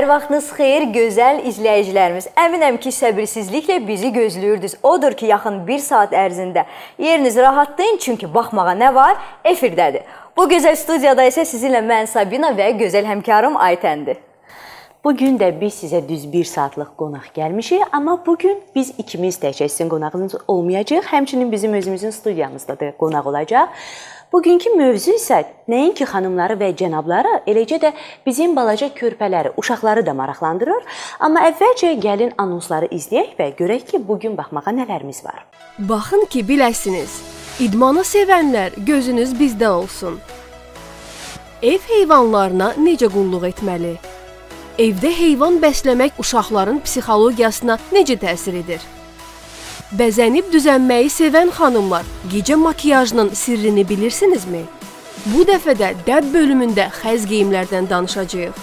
Hər vaxtınız xeyir, gözəl izləyicilərimiz. Əminəm ki, səbirsizliklə bizi gözləyirdiniz. Odur ki, yaxın 1 saat ərzində yeriniz rahatlayın, çünki baxmağa nə var? Efirdədir. Bu gözəl studiyada isə sizinlə mən Sabina və gözəl həmkarım Aytəndir. Bu gün də biz sizə düz 1 saatlıq qonaq gəlmişik, amma bu gün biz ikimiz təkcə sizin qonağınız olmayacağıq. Həmçinin bizim özümüzün studiyamızda da qonaq olacaq. Bugünkü mövzu isə nəinki xanımları və cənabları, eləcə də bizim balaca körpələri, uşaqları da maraqlandırır. Amma əvvəlcə gəlin anonsları izləyək və görək ki, bu gün baxmağa nələrimiz var. Baxın ki, biləsiniz. İdmanı sevənlər, gözünüz bizdə olsun. Ev heyvanlarına necə qulluq etməli? Evdə heyvan bəsləmək uşaqların psixologiyasına necə təsir edir? Bəzənib düzənməyi sevən xanımlar, gecə makiyajının sirrini bilirsinizmi? Bu dəfə də dəb bölümündə xəz geyimlərdən danışacağıq.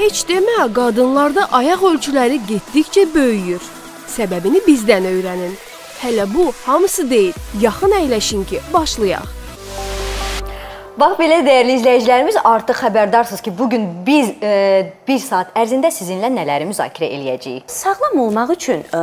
Heç demə, qadınlarda ayaq ölçüləri getdikcə böyüyür. Səbəbini bizdən öyrənin. Hələ bu hamısı deyil. Yaxın əyləşin ki, başlayaq. Bax belə dəyərli izləyicilərimiz, artıq xəbərdarsınız ki, bu gün biz e, 1 saat ərzində sizinlə nələri müzakirə eləyəcəyik. Sağlam olmaq üçün ə,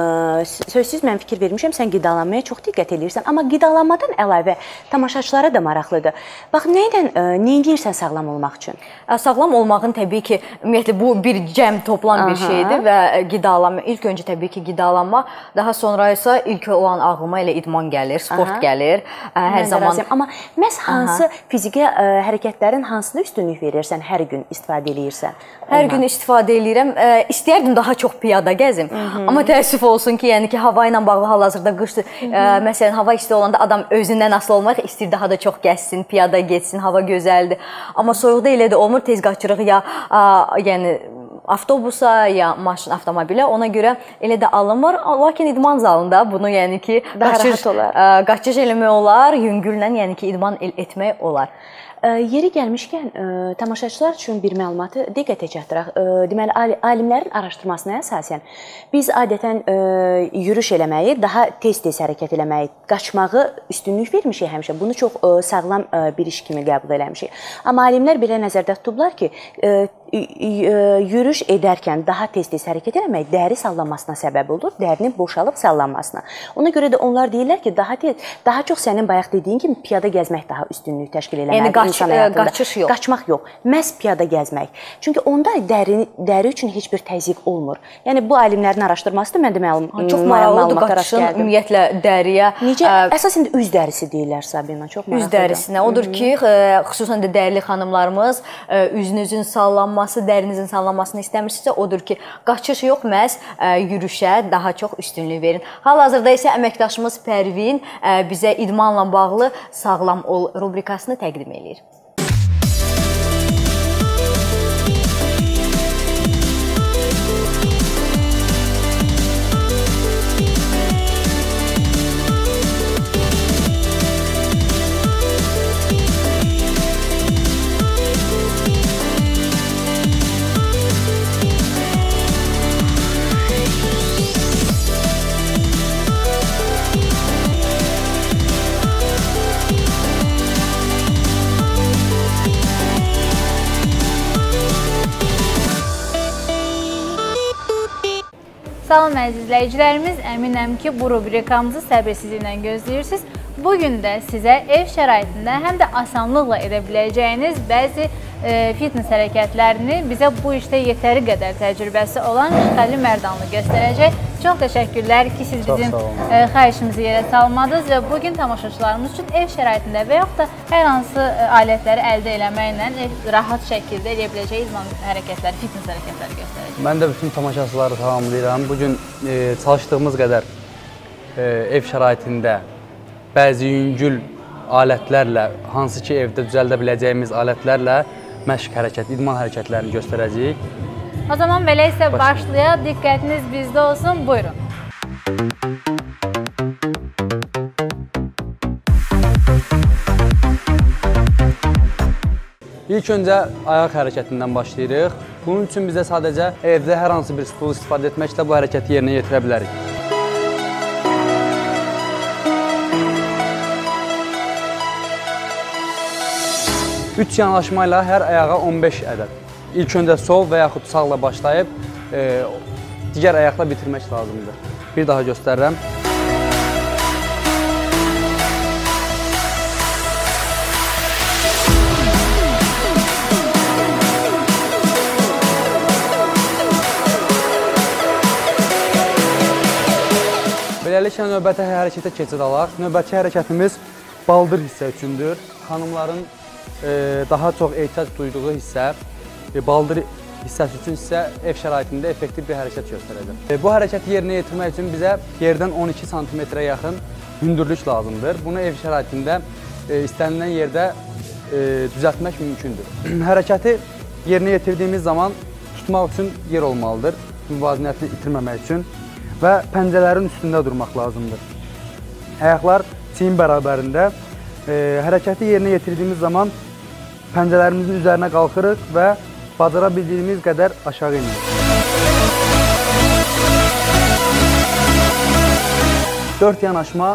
sözsüz mən fikir vermişəm, sən qidalanmaya çox diqqət eləyirsən, amma qidalanmadan əlavə tamaşaçılara da maraqlıdır. Bax, nə ilə nə edirsən sağlam olmaq üçün? Ə, sağlam olmağın təbii ki, ümumiyyətlə bu bir cəm toplan bir Aha. şeydir və qidalanma ilk öncə təbii ki, qidalanma, daha sonra isə ilk olan ağlıma elə idman gəlir, sport Aha. gəlir. Ə, hər mən zaman razıyam. amma məhz hansı Aha. fiziki Peki ə, hərəkətlərin hansına üstünlük verirsən hər gün istifadə eləyirsən? Hər gün istifadə eləyirəm. Ə, istəyərdim daha çox piyada gəzim. Hı -hı. Amma təəssüf olsun ki, yəni ki, hava ilə bağlı hal-hazırda qışdır. Ə, məsələn, hava isti olanda adam özündən asılı olmaq istəyir daha da çox gəzsin, piyada getsin, hava gözəldir. Amma soyuqda elə də olmur, tez qaçırıq ya, ə, yəni avtobusa ya maşın, avtomobilə ona görə elə də alınmır. Lakin idman zalında bunu yəni ki, daha qaçış, rahat olar. Ə, qaçış eləmək olar, yüngüllə yəni ki, idman etmək olar. Yeri gəlmişkən tamaşaçılar üçün bir məlumatı diqqətə çatdıraq. Deməli alimlərin araşdırmasına əsasən biz adətən yürüş eləməyi, daha tez-tez hərəkət eləməyi, qaçmağı üstünlük vermişik həmişə. Bunu çox sağlam bir iş kimi qəbul eləmişik. Amma alimlər belə nəzərdə tutublar ki, yürüş edərkən daha tez-tez hərəkət etmək dəri sallanmasına səbəb olur, dərinin boşalıb sallanmasına. Ona görə də onlar deyirlər ki, daha tez, daha çox sənin bayaq dediyin kimi piyada gəzmək daha üstünlük təşkil eləməlidir yəni, qaç, insan e, həyatında. Qaçış yox. Qaçmaq yox. Məhz piyada gəzmək. Çünki onda dəri dəri üçün heç bir təzyiq olmur. Yəni bu alimlərin araşdırmasıdır. Mən də məlum çox maraqlıdır qaçışın ümumiyyətlə dəriyə. Necə ə, əsasən də üz dərisi deyirlər Sabina, çox maraqlıdır. Üz dərisinə. Odur ki, ə, xüsusən də dərli xanımlarımız ə, üzünüzün sallanması sallanması, dərinizin sallanmasını istəmirsinizsə, odur ki, qaçış yox, məhz ə, yürüşə daha çox üstünlük verin. Hal-hazırda isə əməkdaşımız Pərvin ə, bizə idmanla bağlı sağlam ol rubrikasını təqdim eləyir. Salam əziz izləyicilərimiz, əminəm ki, bu rubrikamızı səbirsizliklə gözləyirsiniz. Bu gün də sizə ev şəraitində həm də asanlıqla edə biləcəyiniz bəzi fitness hərəkətlərini bizə bu işdə yetəri qədər təcrübəsi olan Şüxəli Mərdanlı göstərəcək. Çox təşəkkürlər ki, siz bizim e, xahişimizi yerə salmadınız və bu gün tamaşaçılarımız üçün ev şəraitində və yaxud da hər hansı e, alətləri əldə eləməklə rahat şəkildə eləyə biləcəyi idman hərəkətləri, fitness hərəkətləri göstərəcək. Mən də bütün tamaşaçıları salamlayıram. Bu gün e, çalışdığımız qədər e, ev şəraitində bəzi yüngül alətlərlə, hansı ki evdə düzəldə biləcəyimiz alətlərlə məşq hərəkət, idman hərəkətlərini göstərəcəyik. O zaman belə isə başlayaq. Diqqətiniz bizdə olsun. Buyurun. İlk öncə ayaq hərəkətindən başlayırıq. Bunun üçün bizə sadəcə evdə hər hansı bir stulu istifadə etməklə bu hərəkəti yerinə yetirə bilərik. Üç yanaşma ilə hər ayağa 15 ədəd. ilk öncə sol və yaxud sağla başlayıb e, digər ayaqla bitirmək lazımdır. Bir daha göstərirəm. Beləliklə növbəti hərəkətə keçid alaq. Növbəti hərəkətimiz baldır hissə üçündür. Xanımların daha çox ehtiyac duyduğu hissə e, baldır hissəsi üçün isə ev şəraitində effektiv bir hərəkət göstərəcək. E, bu hərəkəti yerinə yetirmək üçün bizə yerdən 12 sm-ə yaxın hündürlük lazımdır. Bunu ev şəraitində e, istənilən yerdə düzəltmək mümkündür. hərəkəti yerinə yetirdiyimiz zaman tutmaq üçün yer olmalıdır, müvazinətini itirməmək üçün və pəncələrin üstündə durmaq lazımdır. Ayaqlar çiyin bərabərində hərəkəti yerinə yetirdiyimiz zaman pəncələrimizin üzərinə qalxırıq və bacara bildiyimiz qədər aşağı inirik. 4 yanaşma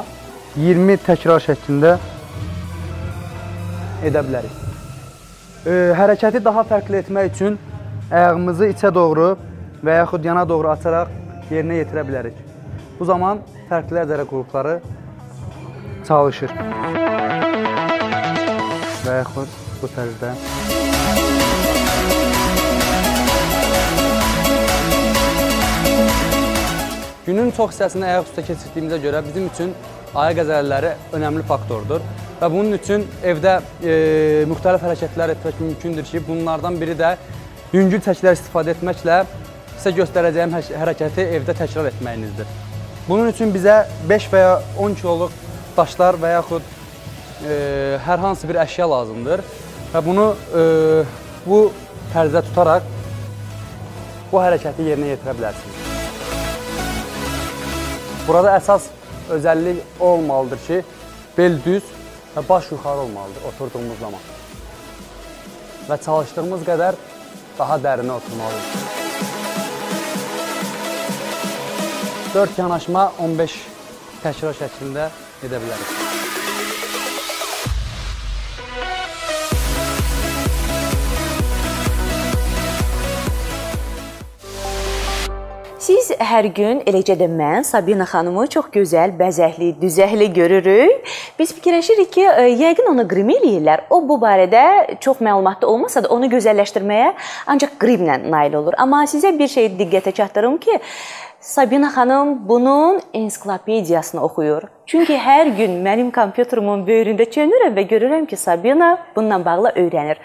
20 təkrar şəklində edə bilərik. E, hərəkəti daha fərqli etmək üçün ayağımızı içə doğru və yaxud yana doğru açaraq yerinə yetirə bilərik. Bu zaman fərqli ədərə qrupları çalışır. Və yaxud bu tərzdə. Günün çox hissəsini ayaq üstə keçirdiyimizə görə bizim üçün ayaq əzələləri önəmli faktordur. Və bunun üçün evdə e, müxtəlif hərəkətlər etmək mümkündür ki, bunlardan biri də yüngül çəkilər istifadə etməklə sizə göstərəcəyim hə-, hərəkəti evdə təkrar etməyinizdir. Bunun üçün bizə 5 və ya 10 kiloluq daşlar və yaxud e, hər hansı bir əşya lazımdır və bunu e, bu tərzdə tutaraq bu hərəkəti yerinə yetirə bilərsiniz. Burada əsas özəllik olmalıdır ki, bel düz və baş yuxarı olmalıdır oturduğumuz zaman. Və çalışdığımız qədər daha dərinə oturmalıyıq. 4 yanaşma 15 təkrar şəklində edə bilərik. Hər gün, eləcə də mən Sabina xanımı çox gözəl, bəzəkli, düzəkli görürük. Biz fikirləşirik ki, e, yəqin onu qrim eləyirlər. O bu barədə çox məlumatlı olmasa da onu gözəlləşdirməyə ancaq qrimlə nail olur. Amma sizə bir şey diqqətə çatdırım ki, Sabina xanım bunun ensiklopediyasını oxuyur. Çünki hər gün mənim kompüterumun böyründə çönürəm və görürəm ki, Sabina bununla bağlı öyrənir.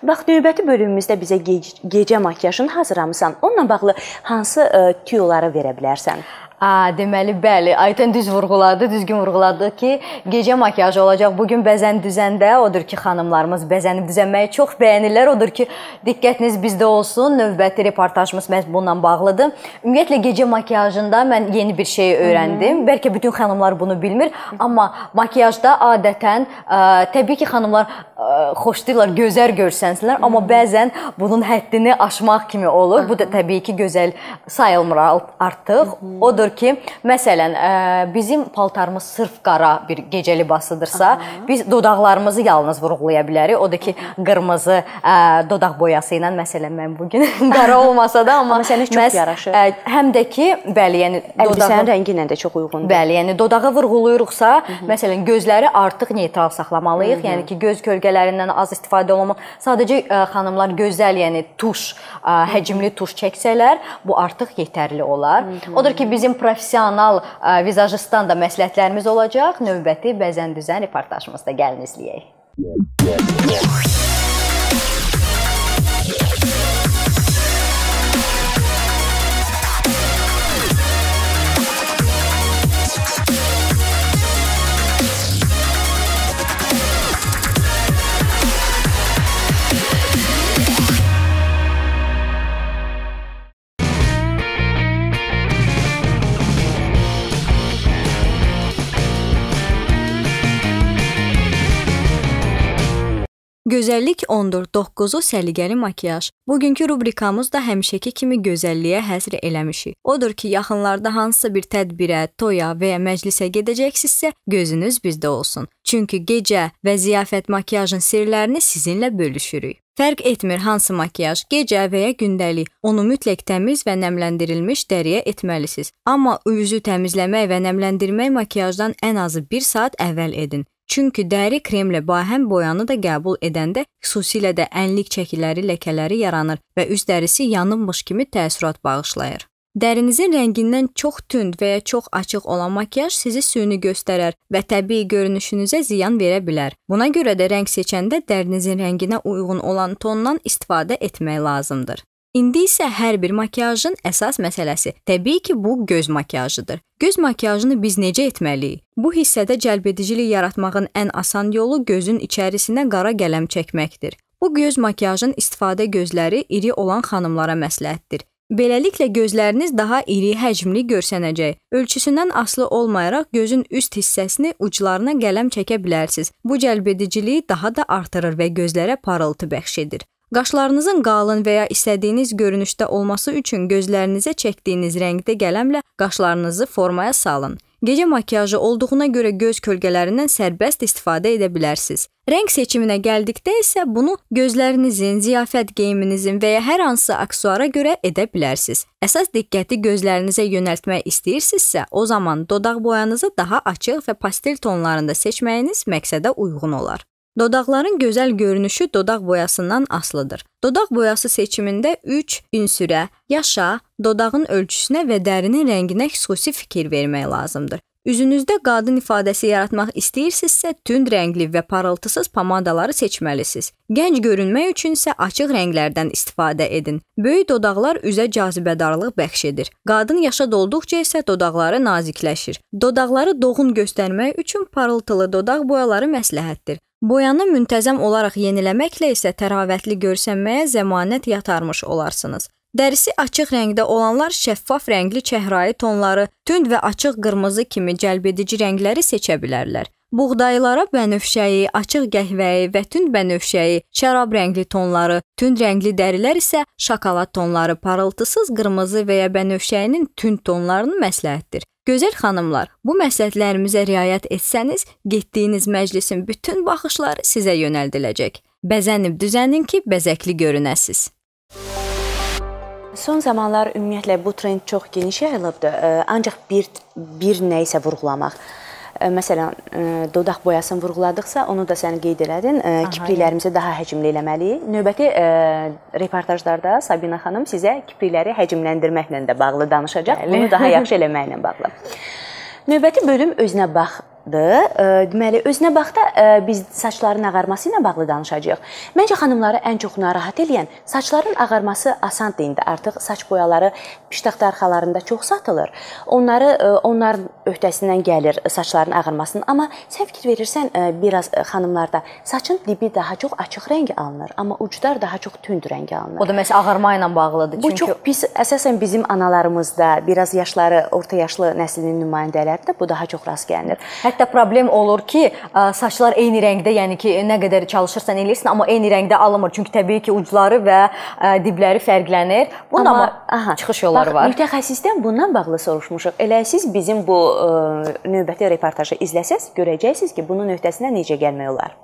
Bax, növbəti bölümümüzdə bizə gec gecə makiyajını hazırlamısan. Onunla bağlı hansı e, tüyoları verə bilərsən? A, deməli bəli, Aytən düz vurğuladı, düzgün vurğuladı ki, gecə makiyajı olacaq. Bu gün bəzən düzəndə odur ki, xanımlarımız bəzənib düzənməyi çox bəyənirlər. Odur ki, diqqətiniz bizdə olsun. Növbəti reportajımız məhz bununla bağlıdır. Ümumiyyətlə gecə makiyajında mən yeni bir şey öyrəndim. Hı -hı. Bəlkə bütün xanımlar bunu bilmir, amma makiyajda adətən ə, təbii ki, xanımlar ə, xoşlayırlar gözəl görsənsinlər, amma bəzən bunun həddini aşmaq kimi olur. Bu da təbii ki, gözəl sayılmır artıq. Odur olur ki, məsələn, ə, bizim paltarımız sırf qara bir gecə libasıdırsa, Aha. biz dodaqlarımızı yalnız vurğulaya bilərik. O da ki, qırmızı ə, dodaq boyası ilə məsələn mən bu gün qara olmasa da amma, amma sənə çox məhz, yaraşır. Ə, həm də ki, bəli, yəni dodağın rəngi ilə də çox uyğundur. Bəli, yəni dodağı vurğuluyuruqsa, Hı -hı. məsələn, gözləri artıq neytral saxlamalıyıq. Hı -hı. Yəni ki, göz kölgələrindən az istifadə olmamaq. Sadəcə ə, xanımlar gözəl, yəni tuş, ə, həcmli tuş çəksələr, bu artıq yetərli olar. Hı -hı. Odur ki, bizim professional vizajistdan da məsləhətlərimiz olacaq. Növbəti bəzən düzən reportajımızda gəlin izləyək. Gözəllik 14 9-u səliqəli makiyaj. Bugünkü rubrikamız da həmişəki kimi gözəlliyə həsr eləmişik. Odur ki, yaxınlarda hansısa bir tədbirə, toya və ya məclisə gedəcəksinizsə, gözünüz bizdə olsun. Çünki gecə və ziyafət makiyajın sirlərini sizinlə bölüşürük. Fərq etmir hansı makiyaj, gecə və ya gündəlik, onu mütləq təmiz və nəmləndirilmiş dəriyə etməlisiniz. Amma üzü təmizləmək və nəmləndirmək makiyajdan ən azı 1 saat əvvəl edin. Çünki dəri kremlə bahəm boyanı da qəbul edəndə xüsusilə də ənlik çəkiləri, ləkələri yaranır və üz dərisi yanılmış kimi təəssürat bağışlayır. Dərinizin rəngindən çox tünd və ya çox açıq olan makiyaj sizi süni göstərər və təbii görünüşünüzə ziyan verə bilər. Buna görə də rəng seçəndə dərinizin rənginə uyğun olan tondan istifadə etmək lazımdır. İndi isə hər bir makiyajın əsas məsələsi təbii ki, bu göz makiyajıdır. Göz makiyajını biz necə etməliyik? Bu hissədə cəlbedicilik yaratmağın ən asan yolu gözün içərisinə qara qələm çəkməkdir. Bu göz makiyajın istifadə gözləri iri olan xanımlara məsləhətdir. Beləliklə gözləriniz daha iri, həcmli görsənəcək. Ölçüsündən asılı olmayaraq gözün üst hissəsini uclarına qələm çəkə bilərsiniz. Bu cəlbediciliyi daha da artırır və gözlərə parıltı bəxş edir. Qaşlarınızın qalın və ya istədiyiniz görünüşdə olması üçün gözlərinizə çəkdiyiniz rəngdə qələmlə qaşlarınızı formaya salın. Gecə makiyajı olduğuna görə göz kölgələrindən sərbəst istifadə edə bilərsiniz. Rəng seçiminə gəldikdə isə bunu gözlərinizin, ziyafət geyiminizin və ya hər hansı aksesuara görə edə bilərsiniz. Əsas diqqəti gözlərinizə yönəltmək istəyirsinizsə, o zaman dodaq boyanızı daha açıq və pastel tonlarında seçməyiniz məqsədə uyğun olar. Dodaqların gözəl görünüşü dodaq boyasından asılıdır. Dodaq boyası seçimində 3 ünsürə, yaşa, dodağın ölçüsünə və dərinin rənginə xüsusi fikir vermək lazımdır. Üzünüzdə qadın ifadəsi yaratmaq istəyirsinizsə, tünd rəngli və parıltısız pomadaları seçməlisiniz. Gənc görünmək üçün isə açıq rənglərdən istifadə edin. Böyük dodaqlar üzə cazibədarlıq bəxş edir. Qadın yaşa dolduqca isə dodaqları nazikləşir. Dodaqları doğun göstərmək üçün parıltılı dodaq boyaları məsləhətdir. Boyanı müntəzəm olaraq yeniləməklə isə təravətli görsənməyə zəmanət yatarmış olarsınız. Dərisi açıq rəngdə olanlar şəffaf rəngli çəhrayı tonları, tünd və açıq qırmızı kimi cəlbedici rəngləri seçə bilərlər. Buğdaylara bənövşəyi, açıq qəhvəyi və tünd bənövşəyi, şərab rəngli tonları, tünd rəngli dərilər isə şokolad tonları, parıltısız qırmızı və ya bənövşəyinin tünd tonlarını məsləhətdir. Gözəl xanımlar, bu məsləhətlərimizə riayət etsəniz, getdiyiniz məclisin bütün baxışları sizə yönəldiləcək. Bəzənib düzənin ki, bəzəkli görünəsiz. Son zamanlar ümumiyyətlə bu trend çox geniş yayılıbdı. Ancaq bir bir nə isə vurğulamaq məsələn dodaq boyasını vurğuladıqsa, onu da sən qeyd elədin, kipriklərimizi daha həcmli eləməliyik. Növbəti reportajlarda Sabina xanım sizə kiprikləri həcmləndirməklə də bağlı danışacaq. Bəli. Bunu daha yaxşı eləməklə bağlı. Növbəti bölüm özünə bax. Deməli, özünə baxda biz saçların ağarması ilə bağlı danışacağıq. Məncə xanımları ən çox narahat edən saçların ağarması asandır indi. Artıq saç boyaları piştaxta arxalarında çox satılır. Onları onların öhdəsindən gəlir saçların ağarmasının. Amma sən fikir verirsən biraz xanımlarda saçın dibi daha çox açıq rəng alınır, amma uclar daha çox tünd rəng alınır. O da məsəl ağarma ilə bağlıdır. Bu çünki çox pis əsasən bizim analarımızda, biraz yaşları, orta yaşlı nəslinin nümayəndələrində bu daha çox rast gəlinir. Hətta problem olur ki, saçlar eyni rəngdə, yəni ki, nə qədər çalışırsan eləyirsən, amma eyni rəngdə alınmır. Çünki təbii ki, ucları və dibləri fərqlənir. Bunun amma, amma aha, çıxış yolları bax, var. Mütəxəssisdən bundan bağlı soruşmuşuq. Elə siz bizim bu ə, növbəti reportajı izləsəz, görəcəksiniz ki, bunun öhdəsindən necə gəlmək olar.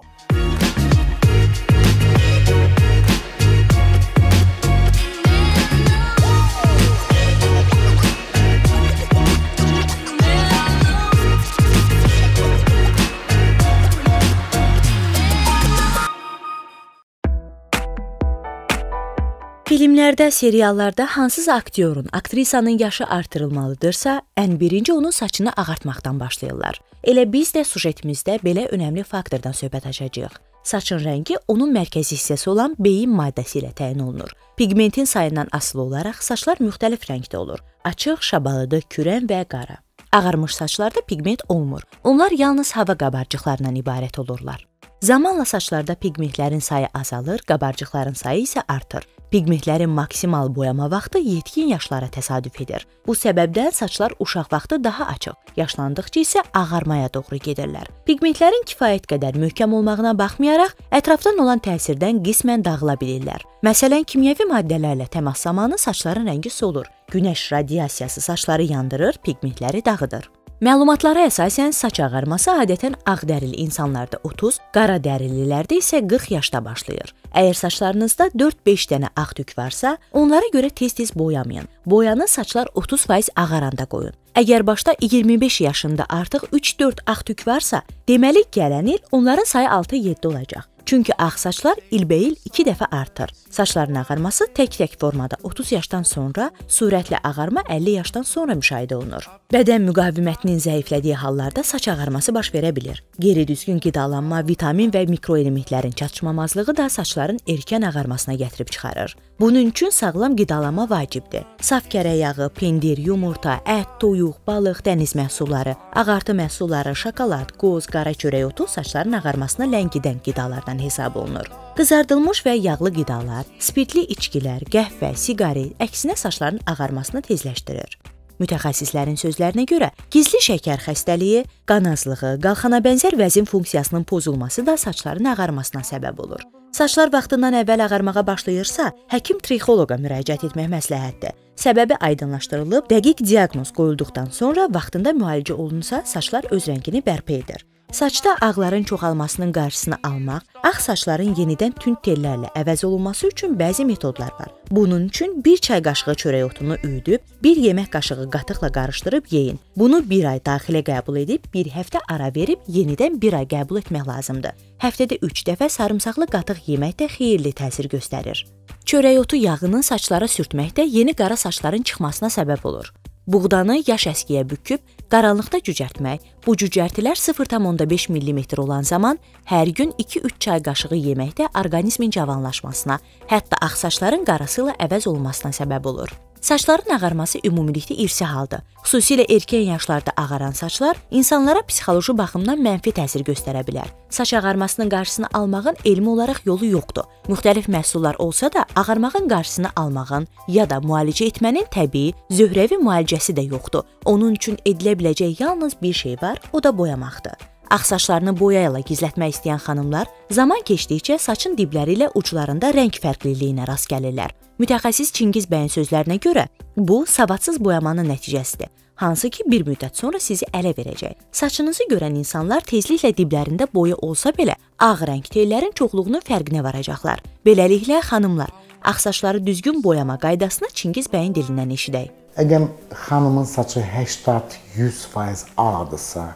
Filmlərdə, seriallarda hansısa aktyorun, aktrisanın yaşı artırılmalıdırsa, ən birinci onun saçını ağartmaqdan başlayırlar. Elə biz də sujetimizdə belə önəmli faktordan söhbət açacağıq. Saçın rəngi onun mərkəzi hissəsi olan beyin maddəsi ilə təyin olunur. Pigmentin sayından asılı olaraq saçlar müxtəlif rəngdə olur. Açıq, şabalıdı, kürən və qara. Ağarmış saçlarda pigment olmur. Onlar yalnız hava qabarcıqlarından ibarət olurlar. Zamanla saçlarda pigmentlərin sayı azalır, qabarcıqların sayı isə artır. Pigmentlərin maksimal boyama vaxtı yetkin yaşlara təsadüf edir. Bu səbəbdən saçlar uşaq vaxtı daha açıq, yaşlandıqca isə ağarmaya doğru gedirlər. Pigmentlərin kifayət qədər möhkəm olmağına baxmayaraq, ətrafdan olan təsirdən qismən dağıla bilirlər. Məsələn, kimyəvi maddələrlə təmas zamanı saçların rəngi solur. Günəş radiasiyası saçları yandırır, pigmentləri dağıdır. Məlumatlara əsasən saç ağarması adətən ağdərili insanlarda 30, qara dərililərdə isə 40 yaşda başlayır. Əgər saçlarınızda 4-5 dənə ağ tük varsa, onlara görə tez-tez boyamayın. Boyanı saçlar 30% ağaranda qoyun. Əgər başda 25 yaşında artıq 3-4 ağ tük varsa, deməli gələn il onların sayı 6-7 olacaq. Çünki ağ saçlar ilbəil 2 dəfə artır. Saçların ağarması tək-tək formada 30 yaşdan sonra, sürətli ağarma 50 yaşdan sonra müşahidə olunur. Bədən müqavimətinin zəiflədiyi hallarda saç ağarması baş verə bilər. Qeyri-düzgün qidalanma, vitamin və mikroelementlərin çatışmamazlığı da saçların erkən ağarmasına gətirib çıxarır. Bunun üçün sağlam qidalanma vacibdir. Saf kərə yağı, pendir, yumurta, ət, toyuq, balıq, dəniz məhsulları, ağartı məhsulları, şokolad, qoz, qara çörək otu saçların ağarmasına ləngidən qidalardan hesab olunur. Qızardılmış və yağlı qidalar, spirtli içkilər, qəhvə, siqaret əksinə saçların ağarmasını tezləşdirir. Mütəxəssislərin sözlərinə görə, gizli şəkər xəstəliyi, qan azlığı, qalxana bənzər vəzin funksiyasının pozulması da saçların ağarmasına səbəb olur. Saçlar vaxtından əvvəl ağarmağa başlayırsa, həkim trixoloqa müraciət etmək məsləhətdir. Səbəbi aydınlaşdırılıb, dəqiq diaqnoz qoyulduqdan sonra vaxtında müalicə olunsa, saçlar öz rəngini bərpa edir. Saçda ağların çoxalmasının qarşısını almaq, ağ saçların yenidən tünd tellərlə əvəz olunması üçün bəzi metodlar var. Bunun üçün 1 çay qaşığı çörək otunu üyüdüb, 1 yemək qaşığı qatıqla qarışdırıb yeyin. Bunu 1 ay daxilə qəbul edib, 1 həftə ara verib yenidən 1 ay qəbul etmək lazımdır. Həftədə 3 dəfə sarımsaqlı qatıq yemək də xeyirli təsir göstərir. Çörək otu yağını saçlara sürtmək də yeni qara saçların çıxmasına səbəb olur. Buğdanı yaş əskiyə büküb qaranlıqda cücərtmək. Bu cücərtilər 0,5 mm olan zaman hər gün 2-3 çay qaşığı yemək də orqanizmin cavanlaşmasına, hətta ağsaçların qarası ilə əvəz olmasına səbəb olur. Saçların ağarması ümumilikdə irsi haldır. Xüsusilə erkən yaşlarda ağaran saçlar insanlara psixoloji baxımdan mənfi təsir göstərə bilər. Saç ağarmasının qarşısını almağın elmi olaraq yolu yoxdur. Müxtəlif məhsullar olsa da, ağarmağın qarşısını almağın ya da müalicə etmənin təbii, zöhrəvi müalicəsi də yoxdur. Onun üçün edilə biləcək yalnız bir şey var, o da boyamaqdır. Ağ saçlarını boya ilə gizlətmək istəyən xanımlar zaman keçdikcə saçın dibləri ilə uclarında rəng fərqliliyinə rast gəlirlər. Mütəxəssis Çingiz bəyin sözlərinə görə, bu savadsız boyamanın nəticəsidir hansı ki bir müddət sonra sizi ələ verəcək. Saçınızı görən insanlar tezliklə diblərində boya olsa belə ağ rəng tellərin çoxluğunun fərqinə varacaqlar. Beləliklə xanımlar, ağ saçları düzgün boyama qaydasını Çingiz bəyin dilindən eşidək. Əgər xanımın saçı 80-100% ağdırsa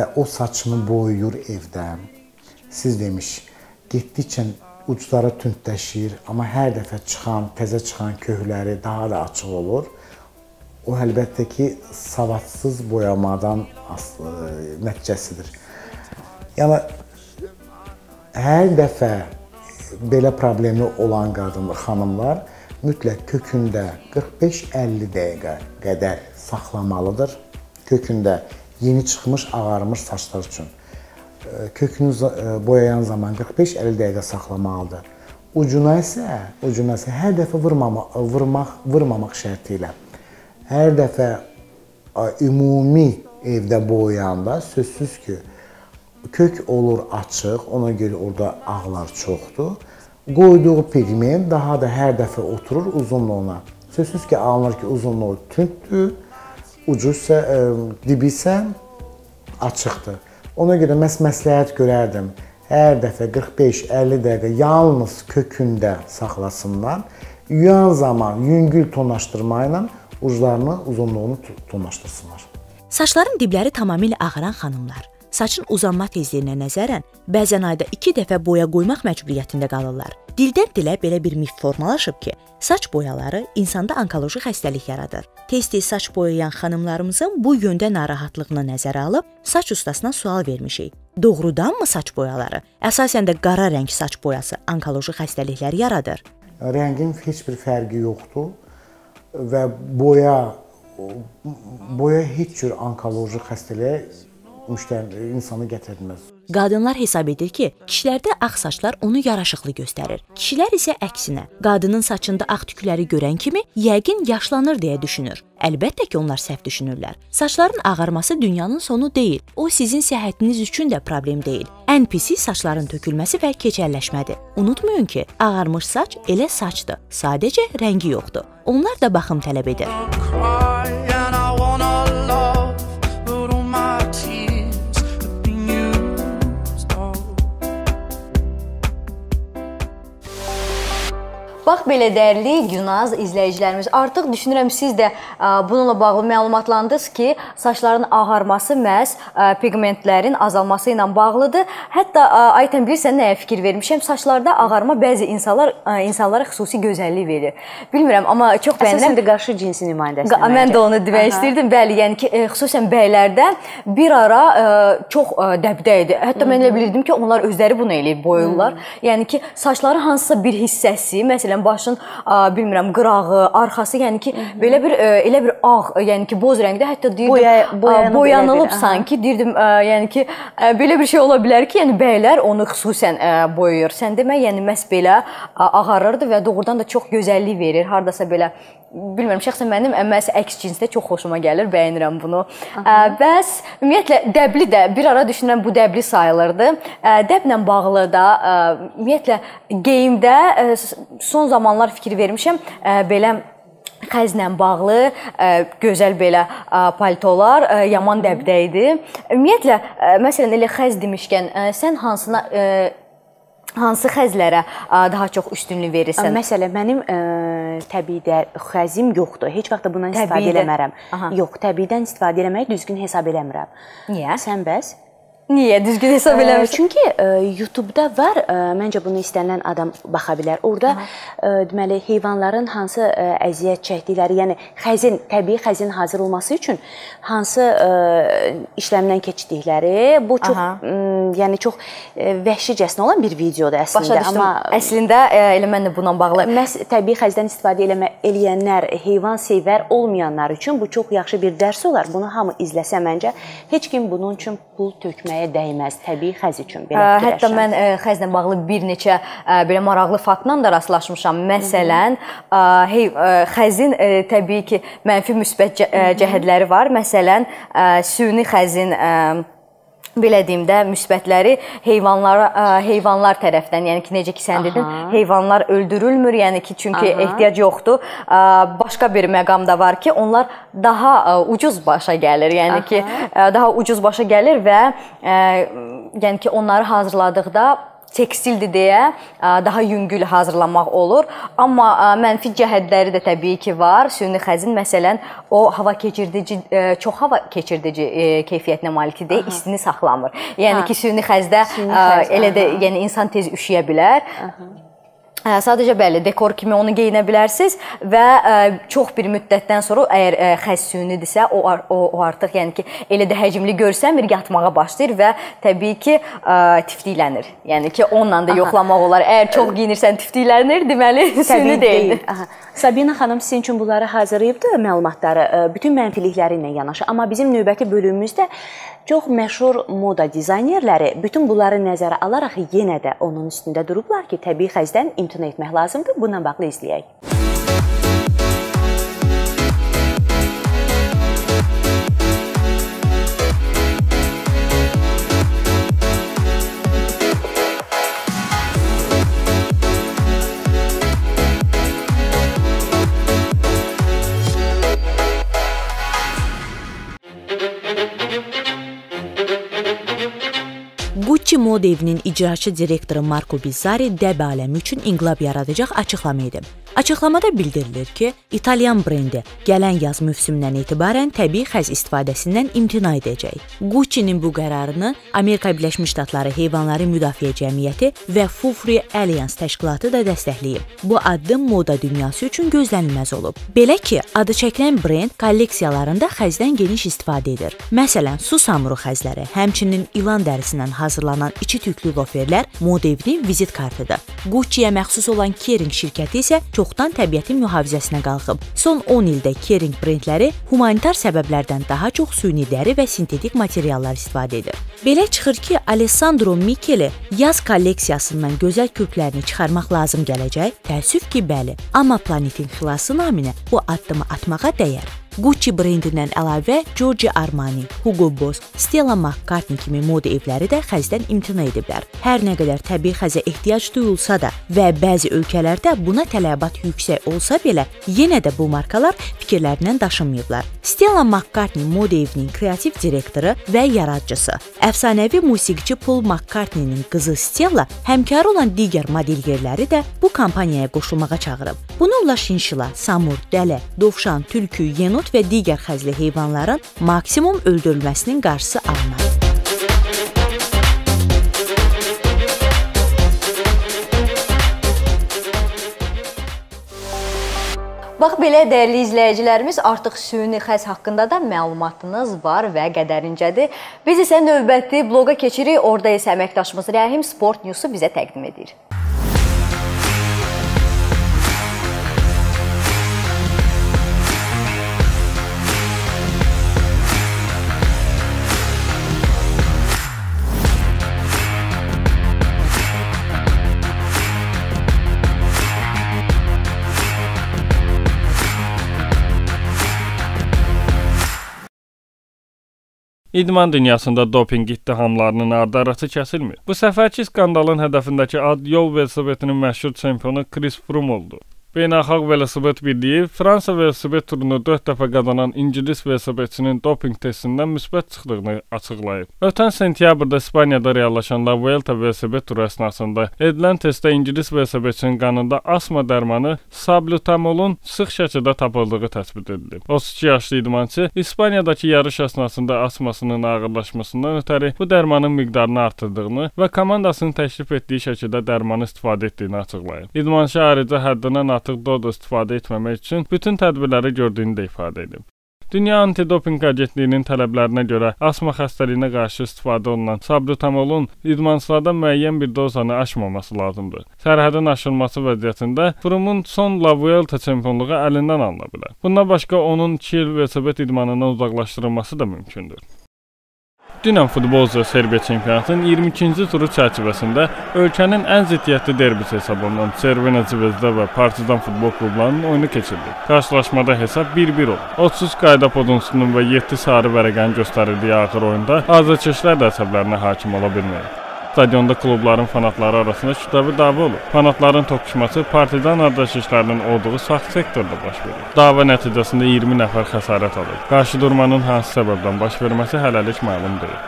və o saçını boyuyur evdən, siz demiş, getdikcə ucları tündləşir, amma hər dəfə çıxan, təzə çıxan köhləri daha da açıq olur. O əlbəttə ki, savadsız boyamadan aslı, nəticəsidir. Yəni hər dəfə belə problemi olan qadın xanımlar mütləq kökündə 45-50 dəqiqə qədər saxlamalıdır. Kökündə yeni çıxmış ağarmış saçlar üçün kökünü boyayan zaman 45-50 dəqiqə saxlamalıdır. Ucuna isə, ucuna isə hər dəfə vurmama, vurmaq, vurmamaq şərti ilə hər dəfə ümumi evdə boyayanda sözsüz ki, kök olur açıq, ona görə orada ağlar çoxdur. Qoyduğu pigment daha da hər dəfə oturur uzunluğuna. Sözsüz ki, alınır ki, uzunluğu tündür, ucu isə, dibi isə açıqdır. Ona görə məs məsləhət görərdim. Hər dəfə 45-50 dəqiqə yalnız kökündə saxlasınlar. Yuyan zaman yüngül tonlaşdırma ilə uclarını, uzunluğunu tonlaşdırsınlar. Saçların dibləri tamamilə ağaran xanımlar saçın uzanma tezliyinə nəzərən bəzən ayda 2 dəfə boya qoymaq məcburiyyətində qalırlar. Dildən dilə belə bir mif formalaşıb ki, saç boyaları insanda onkoloji xəstəlik yaradır. Tez-tez saç boyayan xanımlarımızın bu yöndə narahatlığını nəzərə alıb saç ustasına sual vermişik. Doğrudanmı saç boyaları, əsasən də qara rəng saç boyası onkoloji xəstəliklər yaradır? Rəngin heç bir fərqi yoxdur və boya boya heç cür onkoloji xəstəliyə müştəri insanı gətirməz. Qadınlar hesab edir ki, kişilərdə ağ saçlar onu yaraşıqlı göstərir. Kişilər isə əksinə, qadının saçında ağ tükləri görən kimi yəqin yaşlanır deyə düşünür. Əlbəttə ki, onlar səhv düşünürlər. Saçların ağarması dünyanın sonu deyil. O sizin səhhətiniz üçün də problem deyil. Ən pisi saçların tökülməsi və keçəlləşmədir. Unutmayın ki, ağarmış saç elə saçdır. Sadəcə rəngi yoxdur. Onlar da baxım tələb edir. cry Bax belə dəyərli Günaz izləyicilərimiz, artıq düşünürəm siz də ə, bununla bağlı məlumatlandınız ki, saçların ağarması məhz ə, pigmentlərin azalması ilə bağlıdır. Hətta ə, Aytən bilirsən nəyə fikir vermişəm? Saçlarda ağarma bəzi insanlar insanlara xüsusi gözəllik verir. Bilmirəm, amma çox Əsasən bəyənirəm. də qarşı cinsin nümayəndəsi. Qa- Mən də onu demək istəyirdim. Bəli, yəni ki, e, xüsusən bəylərdə bir ara e, çox e, dəbdə idi. Hətta mən elə bilirdim ki, onlar özləri bunu eləyib boyurlar. Yəni ki, saçların hansısa bir hissəsi, məsələn, başın e, bilmirəm, qırağı, arxası, yəni ki, belə bir e, elə bir ağ, yəni ki, boz rəngdə, hətta deyirdim Boya- boyanıb boyanılıb bir, aha. sanki, deyirdim, e, yəni ki, e, belə bir şey ola bilər ki, yəni bəylər onu xüsusən e, boyayır. Sən demə, yəni məhz belə e, ağarırdı və doğrudan da çox gözəllik verir. Hardasa belə bilmirəm, şəxsən mənim ə, məhz əks cinsdə çox xoşuma gəlir, bəyənirəm bunu. Ə, bəs ümumiyyətlə dəbli də bir ara düşünürəm bu dəbli sayılırdı. Dəblə bağlı da ümumiyyətlə geyimdə son zamanlar fikir vermişəm, belə xəzlə bağlı ə, gözəl belə ə, paltolar ə, yaman dəbdə idi. Ümumiyyətlə ə, məsələn elə xəz demişkən ə, sən hansına ə, hansı xəzlərə daha çox üstünlük verirsən? Məsələn, mənim ə, təbiidə xəzim yoxdur. Heç vaxt da bundan istifadə eləmərəm. Aha. Yox, təbiidən istifadə eləməyi düzgün hesab eləmirəm. Niyə? Sən bəs? Niyə düzgün hesab Ə, eləmirsən? Çünki ə, YouTube-da var, ə, məncə bunu istənilən adam baxa bilər. Orda ə, deməli heyvanların hansı ə, əziyyət çəkdikləri, yəni xəzin, təbii xəzin hazır olması üçün hansı ə, işləmdən keçdikləri, bu çox Aha. m, yəni çox ə, vəhşicəsinə olan bir videodur Başa əslində, düşdüm. amma əslində ə, elə mən də bununla bağlı Məhz təbii xəzdən istifadə eləmə eləyənlər, heyvan sevər olmayanlar üçün bu çox yaxşı bir dərs olar. Bunu hamı izləsə məncə heç kim bunun üçün pul tökməyə dəyməz. Təbii xəz üçün belə Ə, Hətta fikirləşirəm. mən xəzlə bağlı bir neçə belə maraqlı faktla da rastlaşmışam. Məsələn, hey xəzin təbii ki, mənfi müsbət cəhətləri var. Məsələn, süni xəzin belə deyim də müsbətləri heyvanlara ə, heyvanlar tərəfdən, yəni ki, necə ki sən dedin, heyvanlar öldürülmür, yəni ki, çünki Aha. ehtiyac yoxdur. Ə, Başqa bir məqam da var ki, onlar daha ə, ucuz başa gəlir. Yəni ki, ə, daha ucuz başa gəlir və ə, yəni ki, onları hazırladıqda tekstildir deyə ə, daha yüngül hazırlamaq olur. Amma ə, mənfi cəhətləri də təbii ki var. Süni xəzin məsələn o hava keçirdici ə, çox hava keçirdici keyfiyyətinə malikdir, deyə istini saxlamır. Yəni ki, süni xəzdə Süni xəz, elə də aha. yəni insan tez üşüyə bilər. Ə, Sadəcə bəli, dekor kimi onu geyinə bilərsiniz və ə, çox bir müddətdən sonra əgər ə, xəz sünidirsə, o, o o artıq yəni ki, elə də həcmli görsənmir, yatmağa başlayır və təbii ki, ə, tiftiklənir. Yəni ki, onunla da yoxlamaq olar. Əgər çox geyinirsən, tiftiklənir, deməli süni Təbii deyil. Aha. Sabina xanım sizin üçün bunları hazırlayıbdı məlumatları, bütün mənfilikləri ilə yanaşı. Amma bizim növbəti bölümümüzdə çox məşhur moda dizaynerləri bütün bunları nəzərə alaraq yenə də onun üstündə durublar ki, təbii xəzdən imtina etmək lazımdır. Bununla bağlı izləyək. Moda evinin icraçı direktoru Marco Bizzari dəb aləmi üçün inqilab yaradacaq açıqlama edib. Açıqlamada bildirilir ki, İtalyan brendi gələn yaz mövsümündən etibarən təbii xəz istifadəsindən imtina edəcək. Gucci-nin bu qərarını Amerika Birləşmiş Ştatları Heyvanları Müdafiə Cəmiyyəti və Fufri Alliance təşkilatı da dəstəkləyib. Bu addım moda dünyası üçün gözlənilməz olub. Belə ki, adı çəkilən brend kolleksiyalarında xəzdən geniş istifadə edir. Məsələn, su samuru xəzləri, həmçinin ilan dərisindən hazırlanan olan içi tüklü loferlər moda evinin vizit kartıdır. Gucci-yə məxsus olan Kering şirkəti isə çoxdan təbiətin mühafizəsinə qalxıb. Son 10 ildə Kering brendləri humanitar səbəblərdən daha çox süni dəri və sintetik materiallar istifadə edir. Belə çıxır ki, Alessandro Michele yaz kolleksiyasından gözəl kürklərini çıxarmaq lazım gələcək. Təəssüf ki, bəli. Amma planetin xilası naminə bu addımı atmağa dəyər. Gucci brendindən əlavə Giorgio Armani, Hugo Boss, Stella McCartney kimi moda evləri də xəzdən imtina ediblər. Hər nə qədər təbii xəzə ehtiyac duyulsa da və bəzi ölkələrdə buna tələbat yüksək olsa belə, yenə də bu markalar fikirlərindən daşınmayıblar. Stella McCartney moda evinin kreativ direktoru və yaradıcısı, əfsanəvi musiqiçi Paul McCartney-nin qızı Stella həmkarı olan digər modelgerləri də bu kampaniyaya qoşulmağa çağırıb. Bununla şinşila, samur, dələ, dovşan, tülkü, yenot və digər xəzli heyvanların maksimum öldürülməsinin qarşısı alınır. Bax belə dəyərli izləyicilərimiz, artıq süni xəz haqqında da məlumatınız var və qədərincədir. Biz isə növbəti bloqa keçirik. Orada isə əməkdaşımız Rəhim Sport News-u bizə təqdim edir. İdman dünyasında dopinq ittihamlarının ardı-arası kəsilmir. Bu səfərki skandalın hədəfindəki ad yol velosipedinin məşhur çempionu Chris Froome oldu. Beynəlxalq Velosiped Birliyi Fransa velosiped turunu 4 dəfə qazanan ingilis velosipedçinin dopinq testindən müsbət çıxdığını açıqlayıb. Ötən sentyabrda İspaniyada reallaşan La Vuelta velosiped turu əsnasında edilən testdə ingilis velosipedçinin qanında asma dərmanı sablutamolun sıx şəkildə tapıldığı təsbit edilib. 32 yaşlı idmançı İspaniyadakı yarış əsnasında asmasının ağırlaşmasından ötəri bu dərmanın miqdarını artırdığını və komandasının təklif etdiyi şəkildə dərmanı istifadə etdiyini açıqlayıb. İdmançı ayrıca həddindən artıq doz istifadə etməmək üçün bütün tədbirləri gördüyünü də ifadə edib. Dünya Antidopinq Agentliyinin tələblərinə görə asma xəstəliyinə qarşı istifadə olunan sablutamolun idmançılarda müəyyən bir dozanı aşmaması lazımdır. Sərhədin aşılması vəziyyətində Froome-un son La Vuelta çempionluğu əlindən alına bilər. Bundan başqa onun 2 il velosiped idmanından uzaqlaşdırılması da mümkündür. Dünən futbolcu Serbiya çempionatının 22-ci turu çərçivəsində ölkənin ən ziddiyyətli derbisi hesab olunan Cervena Zvezda və Partizan futbol klublarının oyunu keçirildi. Qarşılaşmada hesab 1-1 oldu. 30 qayda podunsunun və 7 sarı vərəqənin göstərildiyi axır oyunda azarkeşlər də əsəblərinə hakim ola bilməyib. Stadionda klubların fanatları arasında kütləvi dava olub. Fanatların toqquşması Partizan azarkeşlərinin olduğu sağ sektorda baş verib. Dava nəticəsində 20 nəfər xəsarət alıb. Qarşıdurmanın hansı səbəbdən baş verməsi hələlik məlum deyil.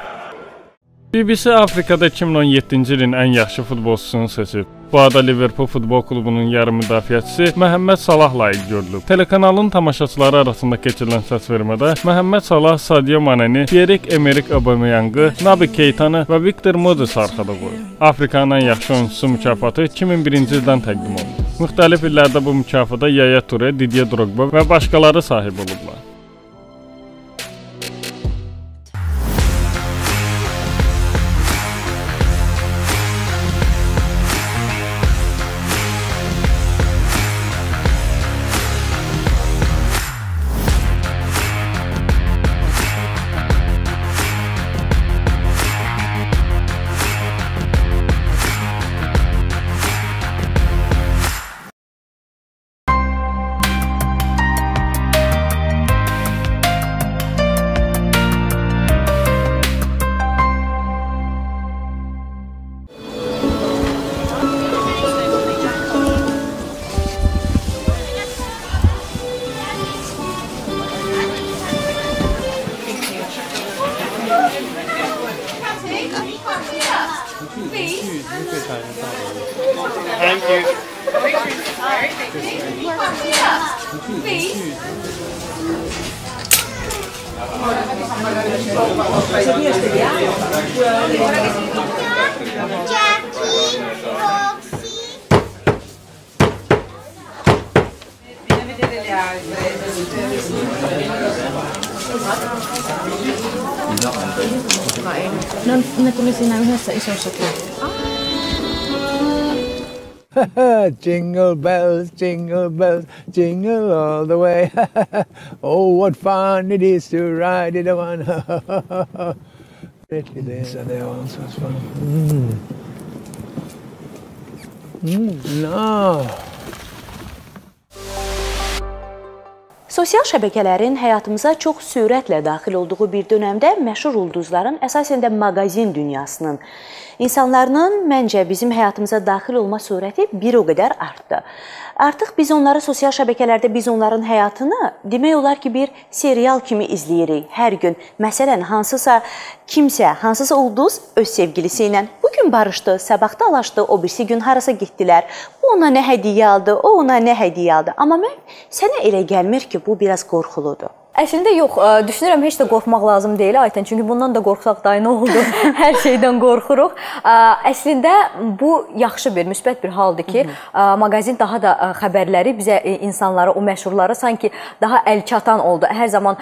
BBC Afrikada 2017-ci ilin ən yaxşı futbolçusunu seçib. Bu ada Liverpool futbol klubunun yarım müdafiəçisi Məhəmməd Salah layiq görülüb. Telekanalın tamaşaçıları arasında keçirilən səsvermədə Məhəmməd Salah Sadio Mane-ni, Pierre-Emerick Aubameyangı, Naby Keita'nı və Victor Moses arxada qoyub. Afrikanın yaxşı oyunçusu mükafatı 2001-ci ildən təqdim olundu. Müxtəlif illərdə bu mükafata Yaya Toure, Didier Drogba və başqaları sahib olublar. Jingle all the way. oh, what fun it is to ride in a one. so they also was fun. Mm. Mm, no. Sosial şəbəkələrin həyatımıza çox sürətlə daxil olduğu bir dövrdə məşhur ulduzların əsasən də maqazin dünyasının insanların məncə bizim həyatımıza daxil olma sürəti bir o qədər artdı. Artıq biz onları sosial şəbəkələrdə biz onların həyatını demək olar ki, bir serial kimi izləyirik hər gün. Məsələn, hansısa kimsə, hansısa ulduz öz sevgilisi ilə bu gün barışdı, sabah dalaşdı, o birisi gün harasa getdilər. Bu ona nə hədiyyə aldı, o ona nə hədiyyə aldı. Amma mən sənə elə gəlmir ki, bu biraz qorxuludur. Əslində yox, ə, düşünürəm heç də qorxmaq lazım deyil Aytən, çünki bundan da qorxsaq da nə oldu? Hər şeydən qorxuruq. Ə, əslində bu yaxşı bir, müsbət bir haldır ki, ə, maqazin daha da xəbərləri bizə insanlara, o məşhurlara sanki daha əlçatan oldu. Hər zaman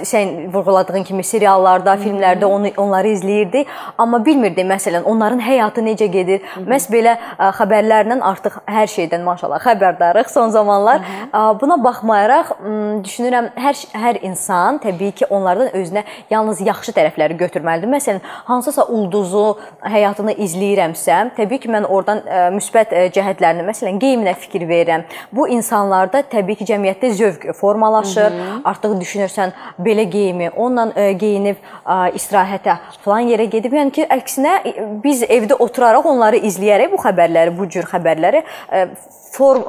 sən vurğuladığın kimi seriallarda, filmlərdə onu onları izləyirdik, amma bilmirdik məsələn onların həyatı necə gedir. Məs belə xəbərlərlə artıq hər şeydən maşallah xəbərdarıq son zamanlar. Buna baxmayaraq düşünürəm hər hər insan təbii ki, onlardan özünə yalnız yaxşı tərəfləri götürməlidir. Məsələn, hansısa ulduzu həyatını izləyirəmsə, təbii ki, mən oradan ə, müsbət ə, cəhətlərini, məsələn, geyiminə fikir verirəm. Bu insanlarda təbii ki, cəmiyyətdə zövq formalaşır. Hı -hı. Artıq düşünürsən, belə geyimi, onunla ə, geyinib istirahətə falan yerə gedib. Yəni ki, əksinə biz evdə oturaraq onları izləyərək bu xəbərləri, bu cür xəbərləri form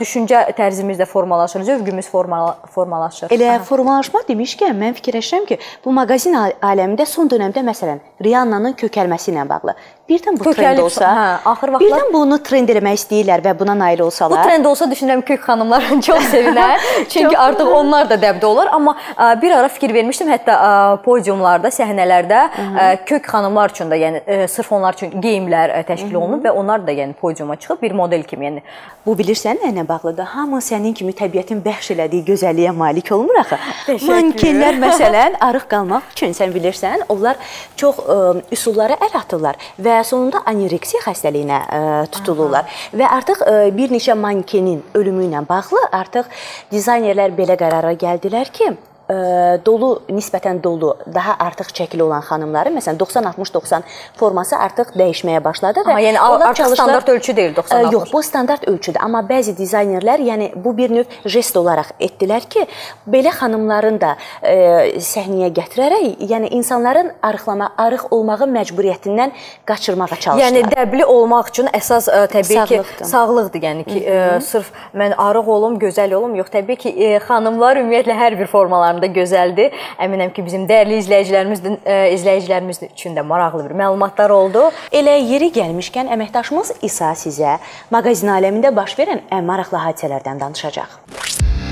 düşüncə tərzimiz də formalaşır, zövqümüz formal formalaşır. Elə formalaşma demişkən mən fikirləşirəm ki, bu maqazin aləmində son dövrdə məsələn Rihanna'nın kökəlməsi ilə bağlı birdən bu Kökəlib, trend olsa, hə, axır vaxtlar birdən bunu trend eləmək istəyirlər və buna nail olsalar. Bu trend olsa düşünürəm kök xanımlar çox sevinər. Çünki artıq onlar da dəbdə olar, amma ə, bir ara fikir vermişdim, hətta ə, podiumlarda, səhnələrdə ə, kök xanımlar üçün də, yəni ə, sırf onlar üçün geyimlər ə, təşkil olunub və onlar da yəni podiuma çıxıb bir model kimi, yəni Bu bilirsən nə ilə bağlıdır? Hamı sənin kimi təbiətin bəxş elədiyi gözəlliyə malik olmur axı. Mankenlər məsələn arıq qalmaq üçün sən bilirsən, onlar çox ə, üsullara əl atırlar və sonunda anoreksiya xəstəliyinə ə, tutulurlar Aha. və artıq ə, bir neçə mankenin ölümü ilə bağlı artıq dizaynerlər belə qərara gəldilər ki, ə, dolu, nisbətən dolu, daha artıq çəkili olan xanımları, məsələn 90-60-90 forması artıq dəyişməyə başladı və Amma yəni artıq standart ölçü deyil 90. Ə, yox, bu standart ölçüdür, amma bəzi dizaynerlər, yəni bu bir növ jest olaraq etdilər ki, belə xanımların da ə, səhnəyə gətirərək, yəni insanların arıqlama, arıq olmağı məcburiyyətindən qaçırmağa çalışdılar. Yəni dəbli olmaq üçün əsas ə, təbii Sağlıqdır. ki, sağlıqdır. Yəni ki, ə, sırf mən arıq olum, gözəl olum, yox, təbii ki, ə, xanımlar ümumiyyətlə hər bir formalarında gözəldir. Əminəm ki, bizim dəyərli izləyicilərimiz ə, izləyicilərimiz üçün də maraqlı bir məlumatlar oldu. Elə yeri gəlmişkən əməkdaşımız İsa sizə maqazin aləmində baş verən ən maraqlı hadisələrdən danışacaq.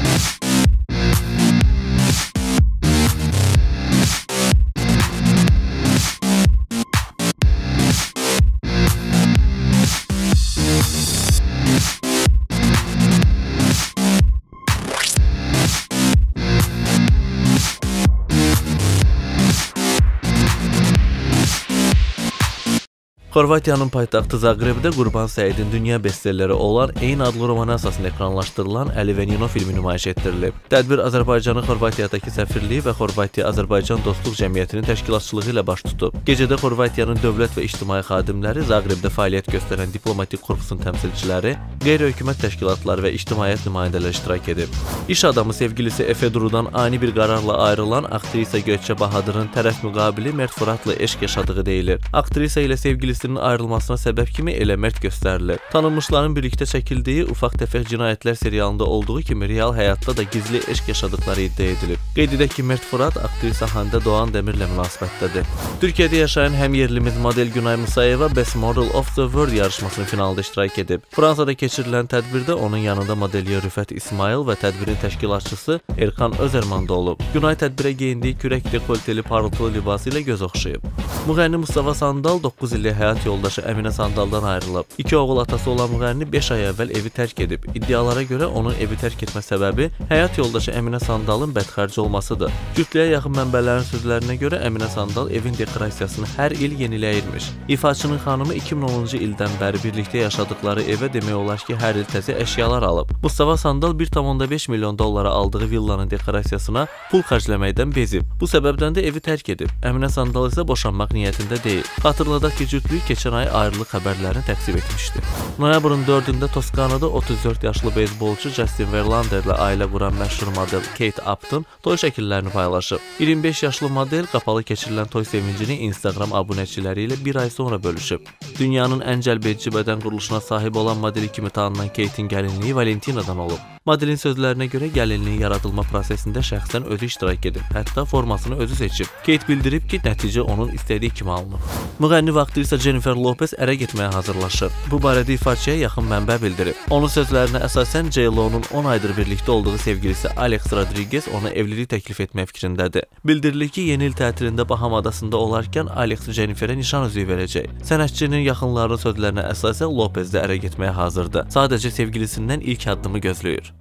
Xorvatiyanın paytaxtı Zaqrebdə Qurban Səidin dünya bestselleri olan eyni adlı romana əsasında ekranlaşdırılan Əli və Nino filmi nümayiş etdirilib. Tədbir Azərbaycanın Xorvatiyadakı səfirliyi və Xorvatiya-Azərbaycan Dostluq Cəmiyyətinin təşkilatçılığı ilə baş tutub. Gecədə Xorvatiyanın dövlət və ictimai xadimləri, Zaqrebdə fəaliyyət göstərən diplomatik korpusun təmsilçiləri, qeyri-hökumət təşkilatları və ictimaiyyət nümayəndələri iştirak edib. İş adamı sevgilisi Efe Durudan ani bir qərarla ayrılan aktrisa Gökçə Bahadırın tərəf müqabili Mert Fıratla eşq yaşadığı deyilir. Aktrisa ilə sevgilisi sevgilisinin ayrılmasına səbəb kimi elə Mert göstərilir. Tanınmışların birlikdə çəkildiyi ufaq-təfəq cinayətlər serialında olduğu kimi real həyatda da gizli eşq yaşadıkları iddia edilib. Qeyd edək ki, Mert Furad aktrisa Hande Doğan Demirlə münasibətdədir. Türkiyədə yaşayan həm yerlimiz model Günay Musayeva Best Model of the World yarışmasının finalında iştirak edib. Fransada keçirilən tədbirdə onun yanında modelyer Rüfət İsmail və tədbirin təşkilatçısı Erkan Özerman da olub. Günay tədbirə geyindiyi kürək dekolteli parıltılı libası ilə göz oxşayıb. Müğənni Mustafa Sandal 9 illik həyat həyat yoldaşı Əminə Sandaldan ayrılıb. İki oğul atası olan müğənni 5 ay əvvəl evi tərk edib. İddialara görə onun evi tərk etmə səbəbi həyat yoldaşı Əminə Sandalın bədxərc olmasıdır. Cütlüyə yaxın mənbələrin sözlərinə görə Əminə Sandal evin dekorasiyasını hər il yeniləyirmiş. İfaçının xanımı 2010-cu ildən bəri birlikdə yaşadıkları evə demək olar ki, hər il təzə əşyalar alıb. Mustafa Sandal 1.5 milyon dollara aldığı villanın dekorasiyasına pul xərcləməkdən bezib. Bu səbəbdən də evi tərk edib. Əminə Sandal isə boşanmaq niyyətində deyil. Xatırladaq ki, cütlük keçən ay ayrılıq xəbərlərini təqsib etmişdi. Noyabrın 4-də Toskanada 34 yaşlı beyzbolçu Justin Verlanderlə ailə quran məşhur model Kate Upton toy şəkillərini paylaşıb. 25 yaşlı model qapalı keçirilən toy sevincini Instagram abunəçiləri ilə bir ay sonra bölüşüb. Dünyanın ən cəlbedici bədən quruluşuna sahib olan model kimi tanınan Kate'in gəlinliyi Valentinadan olub. Modelin sözlərinə görə gəlinliyin yaradılma prosesində şəxsən özü iştirak edib, hətta formasını özü seçib. Kate bildirib ki, nəticə onun istədiyi kimi alınıb. Müğənni və aktrisa Jennifer Lopez ərə getməyə hazırlaşır. Bu barədə ifaçıya yaxın mənbə bildirib. Onun sözlərinə əsasən J.Lo-nun 10 aydır birlikdə olduğu sevgilisi Alex Rodriguez ona evlilik təklif etmək fikrindədir. Bildirilir ki, yeni il tətilində Baham adasında olarkən Alex Jenniferə nişan üzüyü verəcək. Sənətçinin yaxınlarının sözlərinə əsasən Lopez də ərə getməyə hazırdır. Sadəcə sevgilisindən ilk addımı gözləyir.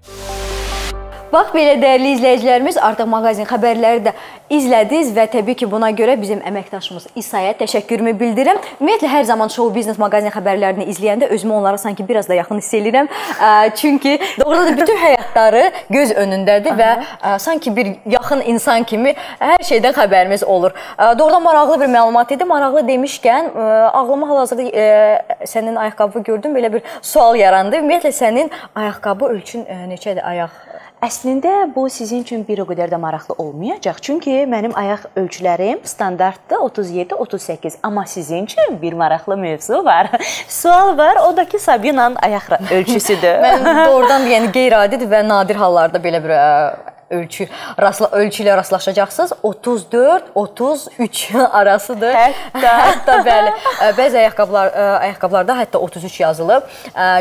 Bax belə dəyərli izləyicilərimiz, artıq mağazin xəbərləri də izlədiniz və təbii ki, buna görə bizim əməkdaşımız İsaya təşəkkürümü bildirirəm. Ümumiyyətlə hər zaman show biznes mağazin xəbərlərini izləyəndə özümü onlara sanki biraz da yaxın hiss edirəm. Çünki doğrudan da bütün həyatları göz önündədir və sanki bir yaxın insan kimi hər şeydən xəbərimiz olur. Doğrudan maraqlı bir məlumat idi. Maraqlı demişkən, ağlıma hal-hazırda sənin ayaqqabı gördüm, belə bir sual yarandı. Ümumiyyətlə sənin ayaqqabı ölçün neçədir ayaq? Əslində bu sizin üçün bir o qədər də maraqlı olmayacaq. Çünki mənim ayaq ölçülərim standartdır 37-38, amma sizin üçün bir maraqlı mövzu var. Sual var, o da ki Sabinanın ayaq ölçüsüdür. Mən doğrudan yəni qeyri-adidir və nadir hallarda belə bir ölçü rastla ölçü ilə rastlaşacaqsınız. 34 33 arasıdır. Hətta hətta bəli. Bəzi ayaqqabılar ayaqqabılarda hətta 33 yazılıb.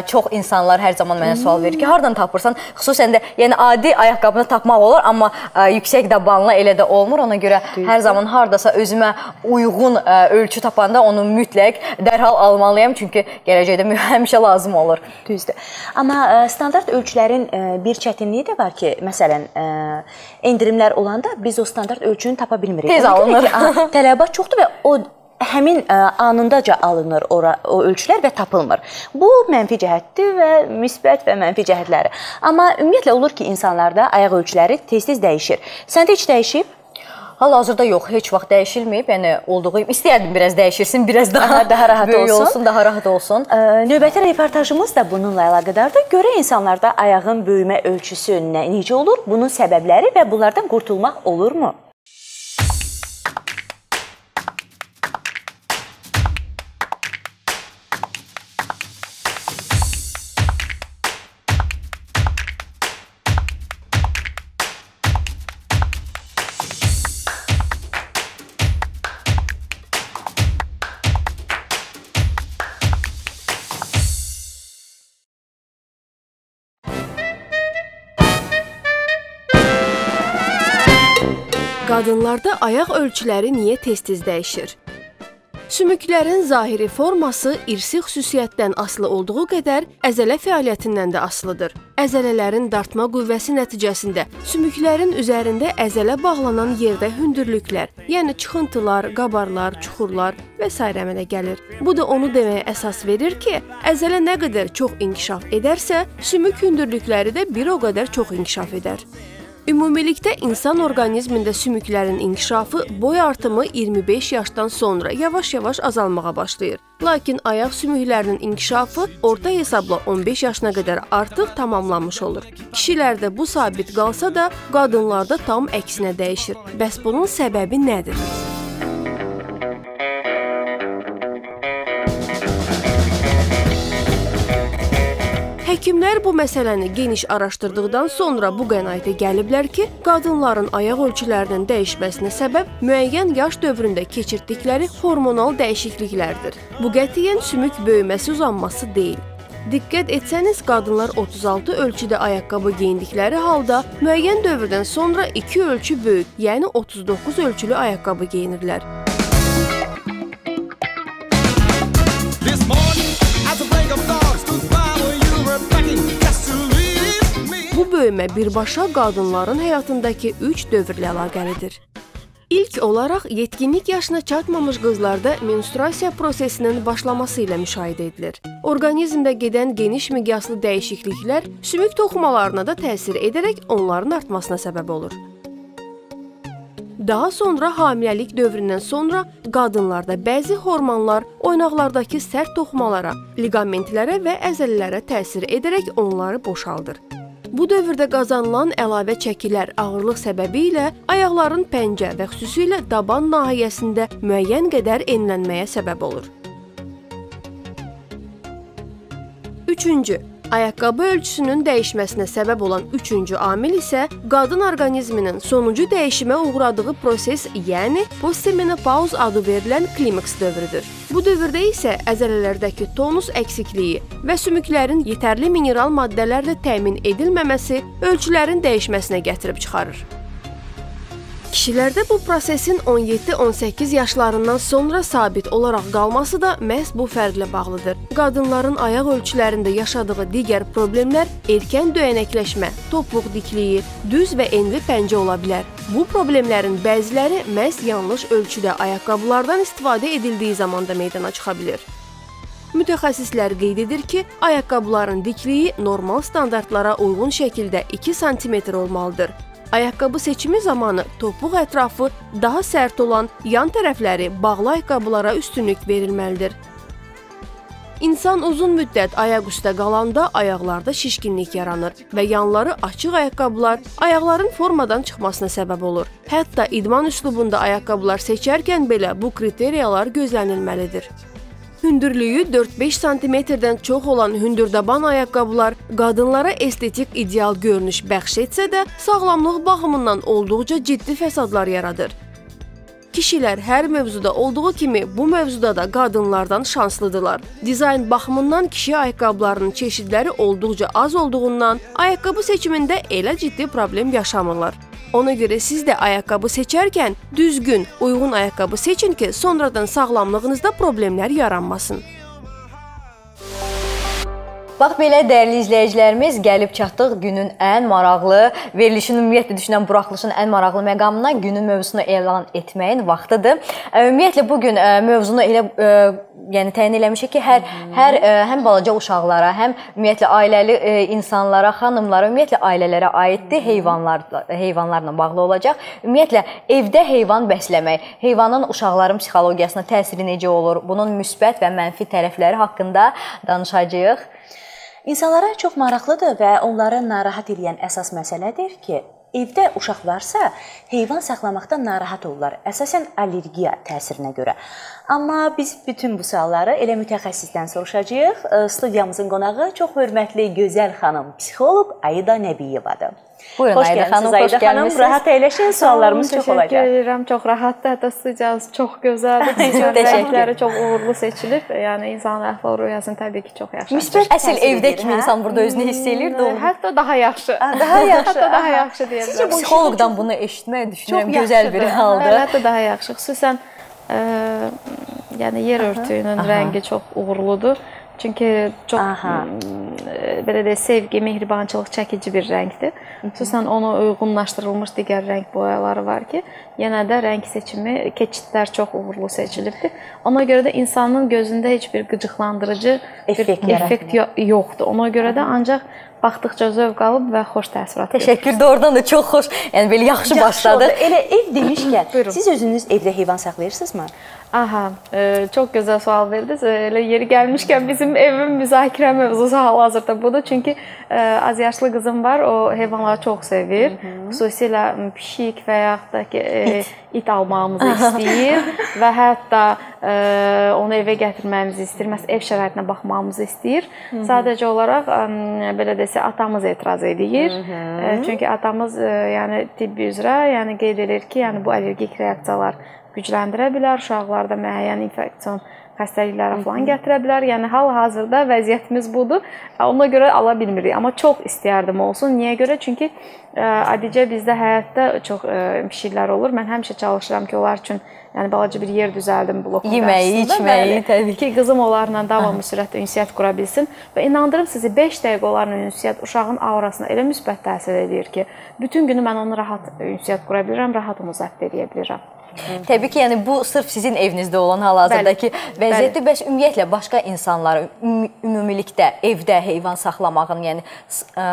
Çox insanlar hər zaman mənə sual verir ki, hardan tapırsan? Xüsusən də yəni adi ayaqqabını tapmaq olur, amma yüksək dabanlı elə də olmur. Ona görə hər zaman hardasa özümə uyğun ölçü tapanda onu mütləq dərhal almalıyam, çünki gələcəkdə həmişə lazım olur. Düzdür. Amma standart ölçülərin bir çətinliyi də var ki, məsələn, endirimlər olanda biz o standart ölçünü tapa bilmirik. Tez alınır. Ki, tələbat çoxdur və o həmin ə, anındaca alınır ora o ölçülər və tapılmır. Bu mənfi cəhətdir və müsbət və mənfi cəhətləri. Amma ümumiyyətlə olur ki, insanlarda ayaq ölçüləri tez-tez dəyişir. Səndə heç dəyişib? Hal-hazırda yox, heç vaxt dəyişilməyib. Yəni olduğu istəyərdim biraz dəyişirsin, biraz daha Aha, daha rahat olsun. olsun, daha rahat olsun. Ə, növbəti reportajımız da bununla əlaqədardır. Görə insanlarda ayağın böyümə ölçüsü nə, necə olur? Bunun səbəbləri və bunlardan qurtulmaq olurmu? Qadınlarda ayaq ölçüləri niyə tez-tez dəyişir? Sümüklərin zahiri forması irsi xüsusiyyətdən asılı olduğu qədər əzələ fəaliyyətindən də asılıdır. Əzələlərin dartma qüvvəsi nəticəsində sümüklərin üzərində əzələ bağlanan yerdə hündürlüklər, yəni çıxıntılar, qabarlar, çuxurlar və s. əmələ gəlir. Bu da onu deməyə əsas verir ki, əzələ nə qədər çox inkişaf edərsə, sümük hündürlükləri də bir o qədər çox inkişaf edər. Ümumilikdə insan orqanizmində sümüklərin inkişafı boy artımı 25 yaşdan sonra yavaş-yavaş azalmağa başlayır. Lakin ayaq sümüklərinin inkişafı orta hesabla 15 yaşına qədər artıq tamamlanmış olur. Kişilərdə bu sabit qalsa da, qadınlarda tam əksinə dəyişir. Bəs bunun səbəbi nədir? Həkimlər bu məsələni geniş araşdırdıqdan sonra bu qənaətə gəliblər ki, qadınların ayaq ölçülərinin dəyişməsinə səbəb müəyyən yaş dövründə keçirdikləri hormonal dəyişikliklərdir. Bu qətiyyən sümük böyüməsi uzanması deyil. Diqqət etsəniz, qadınlar 36 ölçüdə ayaqqabı geyindikləri halda müəyyən dövrdən sonra 2 ölçü böyük, yəni 39 ölçülü ayaqqabı geyinirlər. This morning, Bu böyümə birbaşa qadınların həyatındakı 3 dövrlə əlaqəlidir. İlk olaraq yetkinlik yaşına çatmamış qızlarda menstruasiya prosesinin başlaması ilə müşahidə edilir. Orqanizmdə gedən geniş miqyaslı dəyişikliklər sümük toxumalarına da təsir edərək onların artmasına səbəb olur. Daha sonra hamiləlik dövründən sonra qadınlarda bəzi hormonlar oynaqlardakı sərt toxumalara, liqamentlərə və əzələlərə təsir edərək onları boşaldır. Bu dövrdə qazanılan əlavə çəkilər ağırlıq səbəbi ilə ayaqların pəncə və xüsusilə daban nahiyəsində müəyyən qədər enlənməyə səbəb olur. Üçüncü, ayaqqabı ölçüsünün dəyişməsinə səbəb olan üçüncü amil isə qadın orqanizminin sonuncu dəyişimə uğradığı proses, yəni postmenopauz adı verilən klimaks dövrüdür. Bu dövrdə isə əzələlərdəki tonus əksikliyi və sümüklərin yetərli mineral maddələrlə təmin edilməməsi ölçülərin dəyişməsinə gətirib çıxarır. Kişilərdə bu prosesin 17-18 yaşlarından sonra sabit olaraq qalması da məhz bu fərqlə bağlıdır. Qadınların ayaq ölçülərində yaşadığı digər problemlər erkən döyənəkləşmə, topuq dikliyi, düz və enli pəncə ola bilər. Bu problemlərin bəziləri məhz yanlış ölçüdə ayaqqabılardan istifadə edildiyi zamanda meydana çıxa bilər. Mütəxəssislər qeyd edir ki, ayaqqabıların dikliyi normal standartlara uyğun şəkildə 2 sm olmalıdır. Ayaqqabı seçimi zamanı topuq ətrafı daha sərt olan yan tərəfləri bağlı ayaqqabılara üstünlük verilməlidir. İnsan uzun müddət ayaq üstə qalanda ayaqlarda şişkinlik yaranır və yanları açıq ayaqqabılar ayaqların formadan çıxmasına səbəb olur. Hətta idman üslubunda ayaqqabılar seçərkən belə bu kriteriyalar gözlənilməlidir. Hündürlüyü 4-5 sm-dən çox olan hündürdaban ayaqqabılar qadınlara estetik ideal görünüş bəxş etsə də, sağlamlıq baxımından olduqca ciddi fəsadlar yaradır. Kişilər hər mövzuda olduğu kimi bu mövzuda da qadınlardan şanslıdırlar. Dizayn baxımından kişi ayaqqabılarının çeşidləri olduqca az olduğundan ayaqqabı seçimində elə ciddi problem yaşamırlar. Ona görə siz də ayaqqabı seçərkən düzgün, uyğun ayaqqabı seçin ki, sonradan sağlamlığınızda problemlər yaranmasın. Bax belə dəyərli izləyicilərimiz gəlib çatdıq günün ən maraqlı, verilişin ümumiyyətlə düşünən buraxılışın ən maraqlı məqamına günün mövzusunu elan etməyin vaxtıdır. Ümumiyyətlə bu gün mövzunu elə ə, yəni təyin eləmişik ki, hər hər ə, həm balaca uşaqlara, həm ümumiyyətlə ailəli ə, insanlara, xanımlara, ümumiyyətlə ailələrə aiddir, heyvanlar heyvanlarla bağlı olacaq. Ümumiyyətlə evdə heyvan bəsləmək, heyvanın uşaqların psixologiyasına təsiri necə olur? Bunun müsbət və mənfi tərəfləri haqqında danışacağıq. İnsanlara çox maraqlıdır və onları narahat edən əsas məsələdir ki, evdə uşaq varsa, heyvan saxlamaqdan narahat olurlar. Əsasən allergiya təsirinə görə. Amma biz bütün bu sualları elə mütəxəssisdən soruşacağıq. Studiyamızın qonağı çox hörmətli gözəl xanım psixoloq Aida Nəbiyevadır. Buyurun xoş Ayda xanım, xoş gəlmisiniz. Rahat əyləşin, suallarımız çox olacaq. Təşəkkür edirəm. Çox rahatdır. Hətta studiyamız çox gözəldir. Sizin rəngləri çox uğurlu seçilib. Yəni insanın əhval-ruhiyyəsini təbii ki, çox yaxşı. Müsbət Əsl evdə kimi insan burada özünü hiss eləyir onu- Hətta daha yaxşı. Daha yaxşı. Hətta daha aha. yaxşı deyə bilərəm. Psixoloqdan bunu eşitmək düşünürəm gözəl bir haldır. Əlbəttə daha yaxşı. Xüsusən yəni yer örtüyünün rəngi çox uğurludur. Çünki çox Aha. belə deyək, sevgi, mehribançılıq çəkici bir rəngdir. Xüsusən ona uyğunlaşdırılmış digər rəng boyaları var ki, yenə də rəng seçimi, keçidlər çox uğurlu seçilibdir. Ona görə də insanın gözündə heç bir qıcıqlandırıcı Effekt bir effekt yo yoxdur. Ona görə də ancaq baxdıqca zövq alıb və xoş təəssürat Təşəkkür. Doğrudan da çox xoş. Yəni belə yaxşı başladıq. oldu. Elə ev demişkən, siz özünüz evdə heyvan saxlayırsınızmı? Aha, e, çox gözəl sual verdiniz. Elə yeri gəlmişkən bizim evin müzakirə mövzusu hal-hazırda budur. Çünki e, az yaşlı qızım var, o heyvanları çox sevir. Xüsusilə m, pişik və yaxud da ki, e, it. almağımızı istəyir və hətta e, onu evə gətirməyimizi istəyir. Məs ev şəraitinə baxmağımızı istəyir. Sadəcə olaraq e, belə desə atamız etiraz edir. E, çünki atamız e, yəni tibbi üzrə, yəni qeyd edir ki, yəni bu allergik reaksiyalar gücləndirə bilər, uşaqlarda müəyyən infeksion xəstəliklərə falan gətirə bilər. Yəni hal-hazırda vəziyyətimiz budur. Ona görə ala bilmirik, amma çox istəyərdim olsun. Niyə görə? Çünki ə, adicə bizdə həyatda çox ə, pişiklər olur. Mən həmişə çalışıram ki, onlar üçün yəni balaca bir yer düzəldim blokun Yeməyi, içməyi, təbii ki, qızım onlarla davamlı sürətdə ünsiyyət qura bilsin və inandırım sizi 5 dəqiqə onlarla ünsiyyət uşağın aurasına elə müsbət təsir edir ki, bütün günü mən onu rahat ünsiyyət qura bilirəm, rahat onu zəbt edə bilirəm. Təbii ki, yəni bu sırf sizin evinizdə olan hal-hazırdakı vəziyyətdir. Bəs ümumiyyətlə başqa insanları üm ümumilikdə evdə heyvan saxlamağın, yəni ə,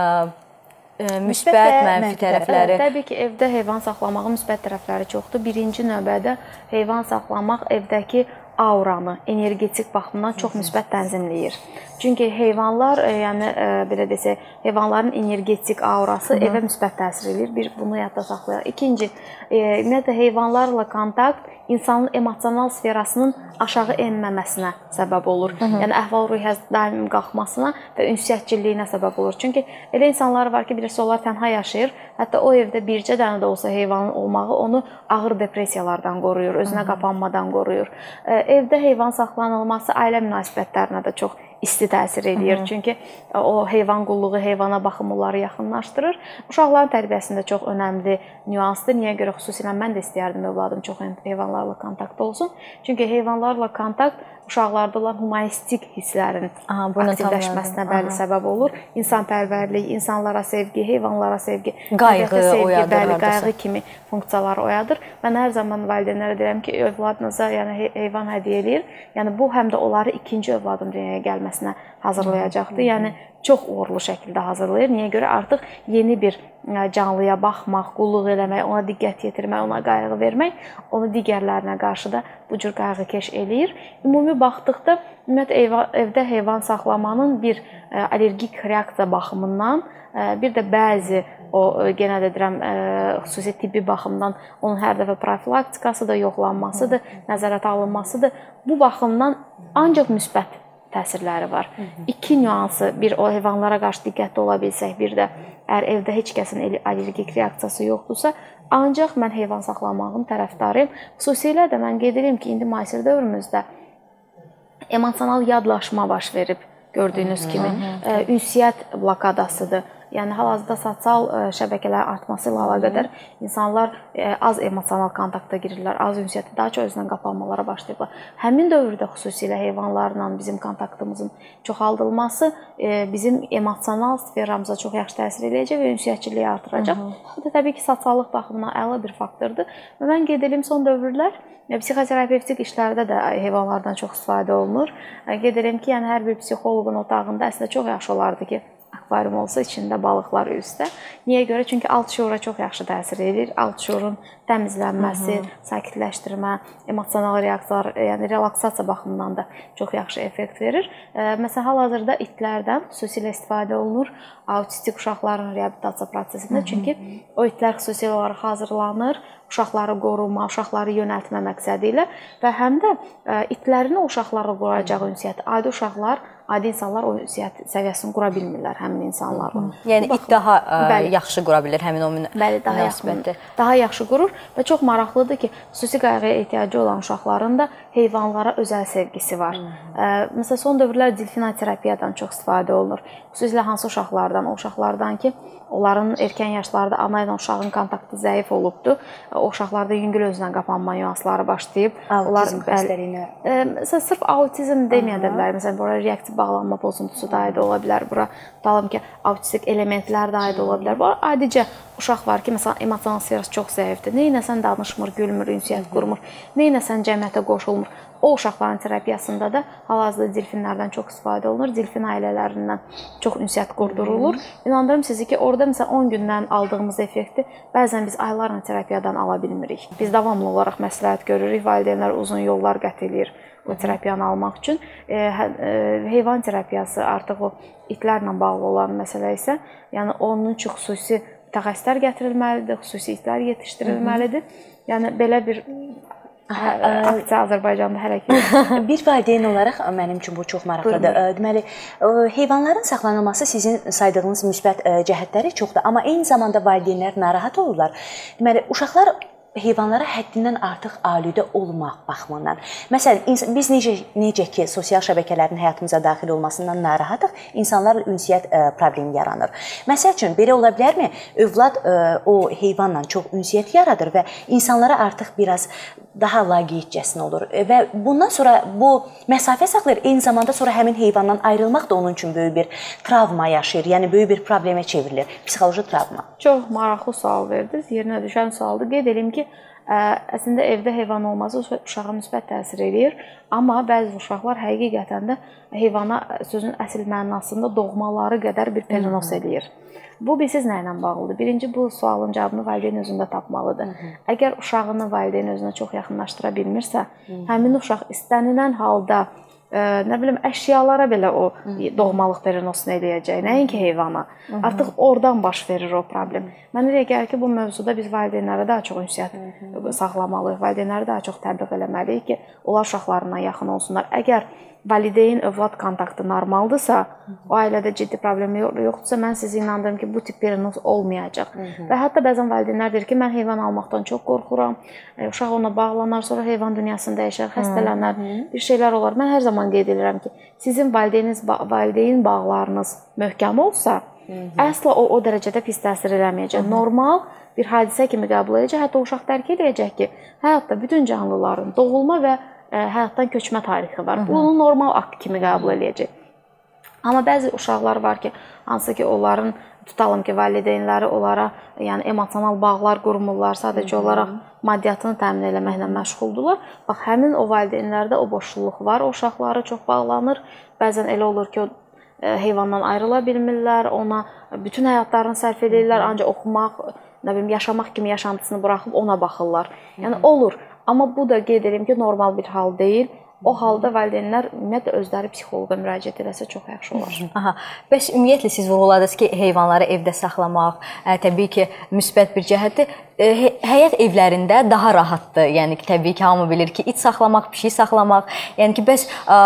ə, müsbət, mənfi tərəfləri. Təbii ki, evdə heyvan saxlamağın müsbət tərəfləri çoxdur. Birinci növbədə heyvan saxlamaq evdəki auranı energetik baxımdan çox müsbət tənzimləyir. Çünki heyvanlar, e, yəni e, belə desək, heyvanların energetik aurası Hı -hı. evə müsbət təsir eləyir. Bir bunu yadda saxlayaq. İkinci, e, ümumiyyətlə heyvanlarla kontakt insanın emosional sferasının aşağı enməməsinə səbəb olur. Hı -hı. Yəni əhval-ruhiyyə daim qalxmasına və ünsiyyətçiliyinə səbəb olur. Çünki elə insanlar var ki, bilirsə onlar tənha yaşayır. Hətta o evdə bircə dənə də olsa heyvanın olmağı onu ağır depressiyalardan qoruyur, özünə Hı -hı. qapanmadan qoruyur. Evdə heyvan saxlanılması ailə münasibətlərinə də çox isti təsir eləyir. Hı -hı. Çünki o heyvan qulluğu, heyvana baxım onları yaxınlaşdırır. Uşaqların tərbiyəsində çox önəmli nüansdır. Niyə görə xüsusilə mən də istəyərdim övladım çox heyvanlarla kontaktda olsun. Çünki heyvanlarla kontakt uşaqlarda olan humanistik hisslərin Aha, aktivləşməsinə bəli səbəb olur. İnsanpərvərlik, insanlara sevgi, heyvanlara sevgi, qayğı sevgi, oyadır, bəli, qayğı kimi funksiyaları oyadır. Mən hər zaman valideynlərə deyirəm ki, övladınıza yəni heyvan hədiyyə eləyir. Yəni bu həm də onları ikinci övladın dünyaya gəlməsinə hazırlayacaqdır. Yəni çox uğurlu şəkildə hazırlayır. Niyə görə artıq yeni bir canlıya baxmaq, qulluq eləmək, ona diqqət yetirmək, ona qayğı vermək, onu digərlərinə qarşı da bu cür qayğıkeş eləyir. Ümumi baxdıqda ümumiyyətlə evdə heyvan saxlamanın bir allergik reaksiya baxımından, bir də bəzi o yenə də deyirəm xüsusi tibbi baxımdan onun hər dəfə profilaktikasıdır, yoxlanmasıdır, nəzarətə alınmasıdır. Bu baxımdan ancaq müsbət təsirləri var. Hı -hı. İki nüansı, bir o heyvanlara qarşı diqqətli ola bilsək, bir də əgər evdə heç kəsin allergik reaksiyası yoxdursa, ancaq mən heyvan saxlamağın tərəfdarıyam. Xüsusilə də mən qeyd edirəm ki, indi müasir dövrümüzdə emosional yadlaşma baş verib gördüyünüz kimi, -hı. ünsiyyət blokadasıdır Yəni hal-hazırda sosial e, şəbəkələrin artması ilə əlaqədar insanlar e, az emosional kontakta girirlər, az ünsiyyətə, daha çox özünə qapanmalara başlayırlar. Həmin dövrdə xüsusilə heyvanlarla bizim kontaktımızın çoxaldılması e, bizim emosional sferamıza çox yaxşı təsir eləyəcək və ünsiyyətçiliyi artıracaq. Bu da təbii ki, sosiallıq baxımından əla bir faktordur. Və mən qeyd edim son dövrlər psixoterapevtik işlərdə də heyvanlardan çox istifadə olunur. Qeyd edirəm ki, yəni hər bir psixoloqun otağında əslində çox yaxşı olardı ki, akvarium olsa içində balıqlar üzdə. Niyə görə? Çünki alt şuura çox yaxşı təsir edir. Alt şuurun təmizlənməsi, Hı -hı. sakitləşdirmə, emosional reaksiyalar, yəni relaksasiya baxımından da çox yaxşı effekt verir. Məsələn, hal-hazırda itlərdən xüsusilə istifadə olunur autistik uşaqların reabilitasiya prosesində. Çünki o itlər xüsusi olaraq hazırlanır uşaqları qoruma, uşaqları yönəltmə məqsədi ilə və həm də itlərin o uşaqlarla quracağı ünsiyyət, adi uşaqlar adi insanlar o ünsiyyət səviyyəsini qura bilmirlər həmin insanlarla. Yəni it daha ə, bəli, yaxşı qura bilir həmin o bəli, daha yaxşı, daha yaxşı qurur və çox maraqlıdır ki, xüsusi qayğıya ehtiyacı olan uşaqların da heyvanlara özəl sevgisi var. Ə, məsələn, son dövrlər delfinoterapiyadan çox istifadə olunur. Xüsusilə hansı uşaqlardan? O uşaqlardan ki, onların erkən yaşlarda ana ilə uşağın kontaktı zəif olubdu. O uşaqlarda yüngül özünə qapanma nüansları başlayıb. Autizm xəstəliyinə. Məsələn, sırf autizm deməyə də bilər. Məsələn, bura reaktiv bağlanma pozuntusu da aid ola bilər. Bura tutalım ki, autistik elementlər də aid ola bilər. Bu adicə uşaq var ki, məsələn, emosional sferası çox zəifdir. Nə etsən danışmır, gülmür, ünsiyyət qurmur. Nə etsən cəmiyyətə qoşulmur. O uşaqların terapiyasında da hal-hazırda delfinlərdən çox istifadə olunur. Delfin ailələrindən çox ünsiyyət qurdurulur. İnandırım sizi ki, orada məsələn 10 gündən aldığımız effekti bəzən biz aylarla terapiyadan ala bilmirik. Biz davamlı olaraq məsləhət görürük, valideynlər uzun yollar qət eləyir bu terapiyanı almaq üçün. E, hə, e, heyvan terapiyası artıq o itlərlə bağlı olan məsələ isə, yəni onun üçün xüsusi mütəxəssislər gətirilməlidir, xüsusi itlər yetişdirilməlidir. Yəni belə bir Hə, aksiya Azərbaycanda hərəkət edir. Bir valideyn olaraq mənim üçün bu çox maraqlıdır. Buyurun. Deməli, heyvanların saxlanılması sizin saydığınız müsbət cəhətləri çoxdur, amma eyni zamanda valideynlər narahat olurlar. Deməli, uşaqlar heyvanlara həddindən artıq alüdə olmaq baxımından. Məsələn, biz necə necə ki sosial şəbəkələrin həyatımıza daxil olmasından narahatıq, insanlarla ünsiyyət ə, problemi yaranır. Məsəl üçün belə ola bilərmi? Övlad ə, o heyvanla çox ünsiyyət yaradır və insanlara artıq biraz daha laqeydcəsin olur E, və bundan sonra bu məsafə saxlayır. Eyni zamanda sonra həmin heyvandan ayrılmaq da onun üçün böyük bir travma yaşayır. Yəni böyük bir problemə çevrilir. Psixoloji travma. Çox maraqlı sual verdiniz. Yerinə düşən sualdır. Qeyd edim ki, əslində evdə heyvan olması uşa- uşağa müsbət təsir eləyir, amma bəzi uşaqlar həqiqətən də heyvana sözün əsl mənasında doğmaları qədər bir pernos eləyir. Bu bilirsiz nə ilə bağlıdır? Birinci bu sualın cavabını valideyn özündə tapmalıdır. Əgər uşağını valideyn özünə çox yaxınlaşdıra bilmirsə, həmin uşaq istənilən halda nə bilim əşyalara belə o doğmalıq perinosunu eləyəcək, nəinki heyvana. Artıq oradan baş verir o problem. Mənə elə gəlir ki, bu mövzuda biz valideynlərə daha çox ünsiyyət saxlamalıyıq, valideynləri daha çox təbliğ eləməliyik ki, onlar uşaqlarına yaxın olsunlar. Əgər valideyn övlad kontaktı normaldırsa, o ailədə ciddi problem yo- yoxdursa, mən sizi inandırım ki, bu tip perinos olmayacaq. Və hətta bəzən valideynlər deyir ki, mən heyvan almaqdan çox qorxuram. E, Uşaq ona bağlanar, sonra heyvan dünyasını dəyişər, xəstələnər, bir şeylər olar. Mən hər zaman qeyd edirəm ki, sizin valideyniniz valideyn bağlarınız möhkəm olsa, əsla o o dərəcədə pis təsir eləməyəcək. Normal bir hadisə kimi qəbul edəcək. Hətta uşaq dərk edəcək ki, həyatda bütün canlıların doğulma və həyatdan köçmə tarixi var. Bunu normal akt kimi qəbul edəcək. Amma bəzi uşaqlar var ki, hansı ki onların tutalım ki, valideynləri onlara, yəni emosional bağlar qurmurlar, sadəcə olaraq maddiyyatını təmin etməklə məşğuldurlar. Bax, həmin o valideynlərdə o boşluq var. O uşaqları çox bağlanır. Bəzən elə olur ki, o heyvandan ayrıla bilmirlər, ona bütün həyatlarını sərf edirlər, ancaq oxumaq, nə bilim, yaşamaq kimi yaşantısını buraxıb ona baxırlar. Yəni olur. Amma bu da qeyd edirəm ki, normal bir hal deyil. O halda valideynlər ümumiyyətlə özləri psixoloqa müraciət etsə çox yaxşı olar. Aha. Bəs ümumiyyətlə siz vurğuladınız ki, heyvanları evdə saxlamaq, ə, təbii ki, müsbət bir cəhətdir. Hə- Həyət evlərində daha rahatdır. Yəni ki, təbii ki, hamı bilir ki, it saxlamaq, pişik saxlamaq. Yəni ki, bəs ə,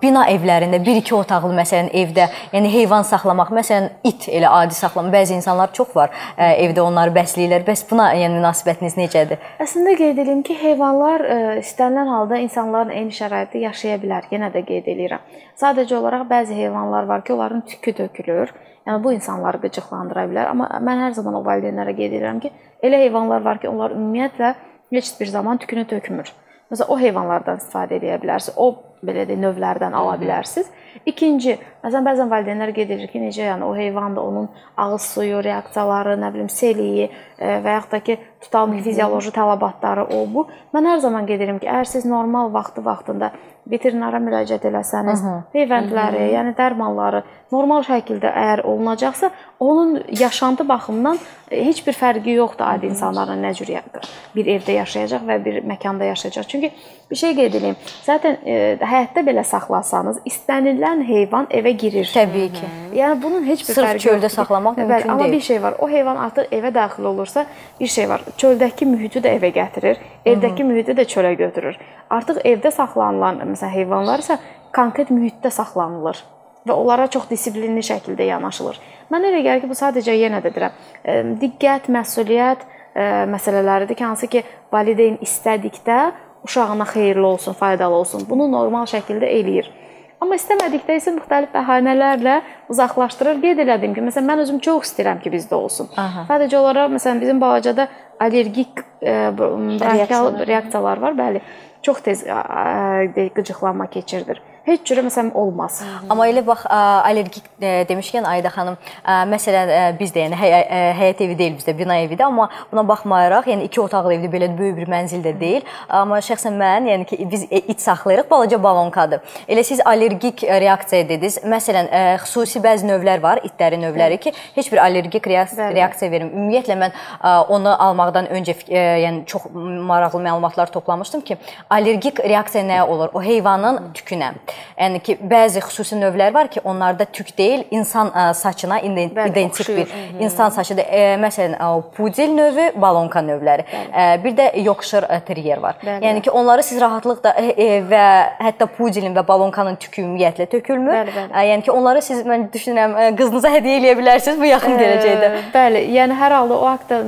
bina evlərində 1-2 otaqlı məsələn evdə, yəni heyvan saxlamaq, məsələn it elə adi saxlamaq. Bəzi insanlar çox var, ə, evdə onları bəsləyirlər. Bəs buna yəni münasibətiniz necədir? Əslində qeyd edim ki, heyvanlar ə, istənilən halda insanların eyni şəraitdə yaşaya bilər. Yenə də qeyd edirəm. Sadəcə olaraq bəzi heyvanlar var ki, onların tükü tökülür. Yəni bu insanları qıcıqlandıra bilər. Amma mən hər zaman o valideynlərə qeyd edirəm ki, elə heyvanlar var ki, onlar ümumiyyətlə heç bir zaman tükünü tökmür. Məsələn, o heyvanlardan istifadə edə bilərsiniz. O belə də növlərdən ala bilərsiniz. İkinci, məsələn, bəzən valideynlər qeyd edir ki, necə yəni o heyvan da onun ağız suyu reaksiyaları, nə bilim, seliyi e, və yaxud da ki, tutalım ki, fizioloji tələbatları o bu. Mən hər zaman qeyd edirəm ki, əgər siz normal vaxtı vaxtında veterinara müraciət eləsəniz, peyvəndləri, yəni dərmanları normal şəkildə əgər olunacaqsa, onun yaşantı baxımından e, heç bir fərqi yoxdur adi insanların nə cür bir evdə yaşayacaq və bir məkanda yaşayacaq. Çünki bir şey qeyd edeyim. Zaten e, həyətdə belə saxlasanız, istənilən heyvan evə girir. Təbii ki. Yəni bunun heç bir Sırf fərqi çöldə yoxdur ki- saxlamaq Bəli, mümkün amma deyil. bir şey var. O heyvan artıq evə daxil olursa, bir şey var. Çöldəki mühiti də evə gətirir, evdəki mühiti də çölə götürür. Artıq evdə saxlanılan məsələn heyvanlar isə konkret mühitdə saxlanılır və onlara çox dissiplinli şəkildə yanaşılır. Mən elə gəlir ki, bu sadəcə yenə də deyirəm, e, diqqət, məsuliyyət e, məsələləridir ki, hansı ki, valideyn istədikdə uşağına xeyirli olsun, faydalı olsun. Bunu normal şəkildə eləyir. Amma istəmədikdə isə müxtəlif bəhanələrlə uzaqlaşdırır. Qeyd elədim ki, məsələn mən özüm çox istəyirəm ki, bizdə olsun. Aha. Sadəcə olaraq məsələn bizim bağçada allergik e, b- bronxial Reaksiyalar. var, bəli. Çox tez ə, qıcıqlanma keçirdir. Heç cürə məsələn olmaz. Amma elə bax allergik ə, demişkən Ayda xanım, məsələn ə, biz də yəni həyət evi deyil bizdə, bina evidir, amma buna baxmayaraq, yəni iki otaqlı evdə belə böyük bir mənzil də deyil. Amma şəxsən mən, yəni ki biz e, it saxlayırıq, balaca balonkadır. Elə siz allergik reaksiya dediniz. Məsələn, xüsusi bəzi növlər var, itlərin növləri ki, heç bir allergik reaksiya, reaksiya vermir. Ümumiyyətlə mən onu almaqdan öncə yəni çox maraqlı məlumatlar toplamışdım ki, allergik reaksiya nəyə olur? O heyvanın tükünə. Yəni ki, bəzi xüsusi növlər var ki, onlarda tük deyil, insan ə, saçına iden- Bəli, identik oxşuyur. bir insan saçıdır. E, məsələn, ə, pudel növü, balonka növləri. E, bir də ə, terrier var. Bəli. Yəni ki, onları siz rahatlıqla e, e, və hətta pudelin və balonkanın tükü ümumiyyətlə tökülmür. Bəli, bəli. E, yəni ki, onları siz mən düşünürəm qızınıza hədiyyə eləyə bilərsiniz bu yaxın gələcəkdə. Ə, Bəli, yəni hər halda o haqqda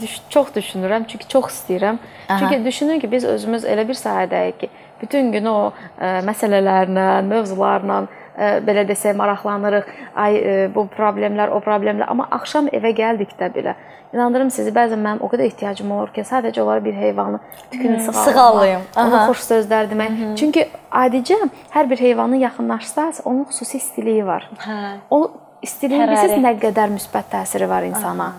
düş, çox düşünürəm, çünki çox istəyirəm. Aha. Çünki düşünürəm ki, biz özümüz elə bir sahədəyik ki, bütün gün o ə, məsələlərlə, mövzularla ə, belə desək maraqlanırıq. Ay ə, bu problemlər, o problemlər, amma axşam evə gəldikdə belə inandırım sizi, bəzən mənim o qədər ehtiyacım olur ki, sadəcə olaraq bir heyvanı tükünü sığallayım. sığallayım. Ona Aha. xoş sözlər demək. Çünki adicə hər bir heyvanı yaxınlaşsaz, onun xüsusi istiliyi var. Hə. O istiliyin bilirsiniz nə qədər müsbət təsiri var insana.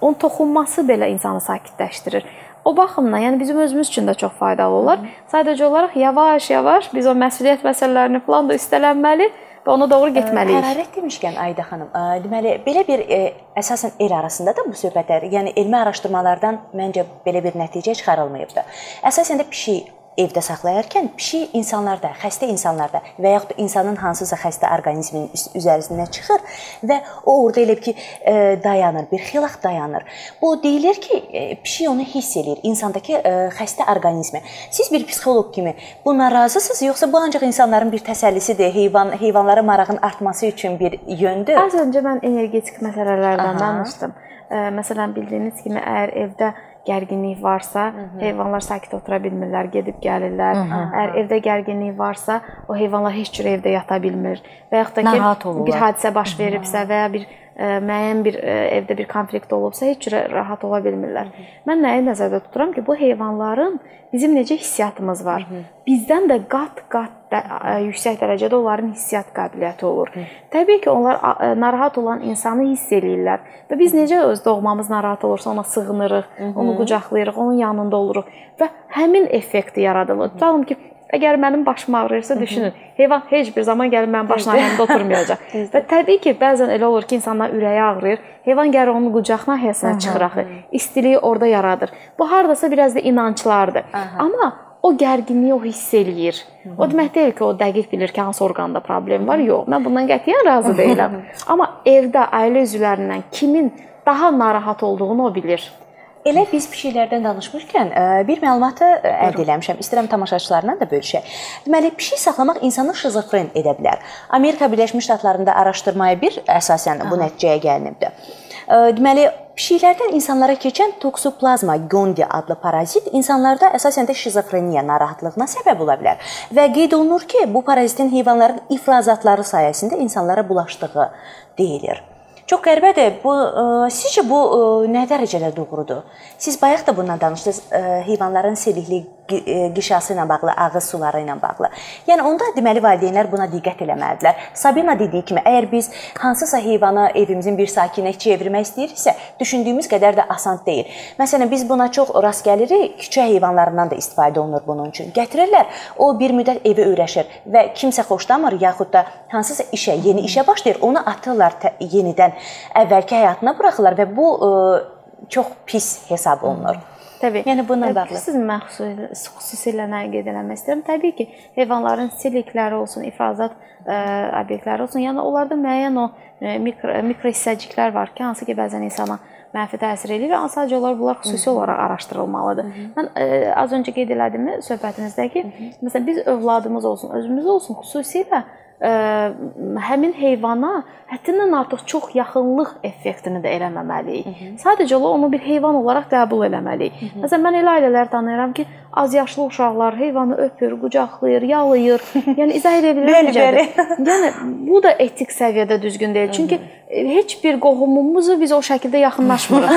Onun toxunması belə insanı sakitləşdirir. O baxımdan, yəni bizim özümüz üçün də çox faydalı olar. Sadəcə olaraq yavaş-yavaş biz o məsuliyyət məsələlərini falan da üstələnməli və ona doğru getməliyik. Hərarət demişkən Ayda xanım, deməli belə bir ə, əsasən el arasında da bu söhbətlər, yəni elmi araşdırmalardan məncə belə bir nəticə çıxarılmayıbdı. Əsasən də pişik evdə saxlayarkən pişik insanlarda, xəstə insanlarda və yaxud insanın hansısa xəstə orqanizminin üzərinə çıxır və o orada elə ki ə, dayanır, bir xilaq dayanır. Bu deyilir ki, ə, pişik onu hiss eləyir, insandakı ə, xəstə orqanizmi. Siz bir psixoloq kimi buna razısınız yoxsa bu ancaq insanların bir təsəllisidir, heyvan heyvanlara marağın artması üçün bir yöndür? Az öncə mən energetik məsələlərdən danışdım. Məsələn, bildiyiniz kimi əgər evdə gərginlik varsa, heyvanlar sakit otura bilmirlər, gedib gəlirlər. Əgər evdə gərginlik varsa, o heyvanlar heç cür evdə yata bilmir. Və yaxud da ki, bir hadisə baş veribsə və ya bir müəyyən bir ə, evdə bir konflikt olubsa, heç cür rahat ola bilmirlər. Mən nəyi nəzərdə tuturam ki, bu heyvanların bizim necə hissiyatımız var. Bizdən də qat-qat da, ə, yüksək dərəcədə onların hissiyat qabiliyyəti olur. Təbii ki, onlar ə, narahat olan insanı hiss eləyirlər və biz necə öz doğmamız narahat olursa ona sığınırıq, onu qucaqlayırıq, onun yanında oluruq və həmin effekti yaradılır. Tutalım ki, əgər mənim başım ağrıyırsa düşünün, heyvan heç bir zaman gəlib mənim başın yanında oturmayacaq. və təbii ki, bəzən elə olur ki, insanlar ürəyi ağrıyır. Heyvan gəlir onun qucağına həsələ çıxır axı. İstiliyi orada yaradır. Bu hardasa biraz da inanclardır. Amma o gərginliyi o hiss eləyir. O demək deyil ki, o dəqiq bilir ki, hansı orqanda problem var. Yox, mən bundan qətiyyən razı deyiləm. Amma evdə ailə üzvlərindən kimin daha narahat olduğunu o bilir. Elə biz pişiklərdən danışmışkən ə, bir məlumatı ə, əldə etmişəm. İstəyirəm tamaşaçılarla da bölüşək. Deməli, pişik saxlamaq insanı şizofren edə bilər. Amerika Birləşmiş Ştatlarında araşdırmaya bir əsasən bu nəticəyə gəlinibdi. Ə, Deməli, pişiklərdən insanlara keçən toksoplazma gondii adlı parazit insanlarda əsasən də şizofreniya narahatlığına səbəb ola bilər və qeyd olunur ki, bu parazitin heyvanların ifrazatları sayəsində insanlara bulaşdığı deyilir. Çox qəribədir. Bu ə, sizcə bu ə, nə dərəcədə doğrudur? Siz bayaq da bundan danışdınız, ə, heyvanların selikli qi- ə, qişası ilə bağlı, ağız suları ilə bağlı. Yəni onda deməli valideynlər buna diqqət eləməlidirlər. Sabina dediyi kimi, əgər biz hansısa heyvanı evimizin bir sakininə çevirmək istəyiriksə, düşündüyümüz qədər də asan deyil. Məsələn, biz buna çox rast gəlirik, küçə heyvanlarından da istifadə olunur bunun üçün. Gətirirlər, o bir müddət evə öyrəşir və kimsə xoşlamır yaxud da hansısa işə, yeni işə başlayır, onu atırlar yenidən əvvəlki həyatına buraxırlar və bu ə, çox pis hesab olunur. Təbii. Yəni bununla E, bağlı. Bilirsiniz mən xüsusi, xüsusilə nəyi qeyd eləmək istəyirəm? Təbii ki, heyvanların silikləri olsun, ifrazat ə, obyektləri olsun, yəni onlarda müəyyən o ə, mikro, mikro hissəciklər var ki, hansı ki, bəzən insana mənfi təsir eləyir və sadəcə olaraq bunlar xüsusi olaraq araşdırılmalıdır. Mən ə, az öncə qeyd elədimmi söhbətinizdə ki, məsələn biz övladımız olsun, özümüz olsun, xüsusilə ə, həmin heyvana həddindən artıq çox yaxınlıq effektini də eləməməliyik. Sadəcə olaraq onu bir heyvan olaraq qəbul eləməliyik. Məsələn, mən elə ailələr tanıyıram ki, az yaşlı uşaqlar heyvanı öpür, qucaqlayır, yalayır. Yəni izah edə bilirəm necədir? Yəni bu da etik səviyyədə düzgün deyil. Çünki heç bir qohumumuzu biz o şəkildə yaxınlaşmırıq.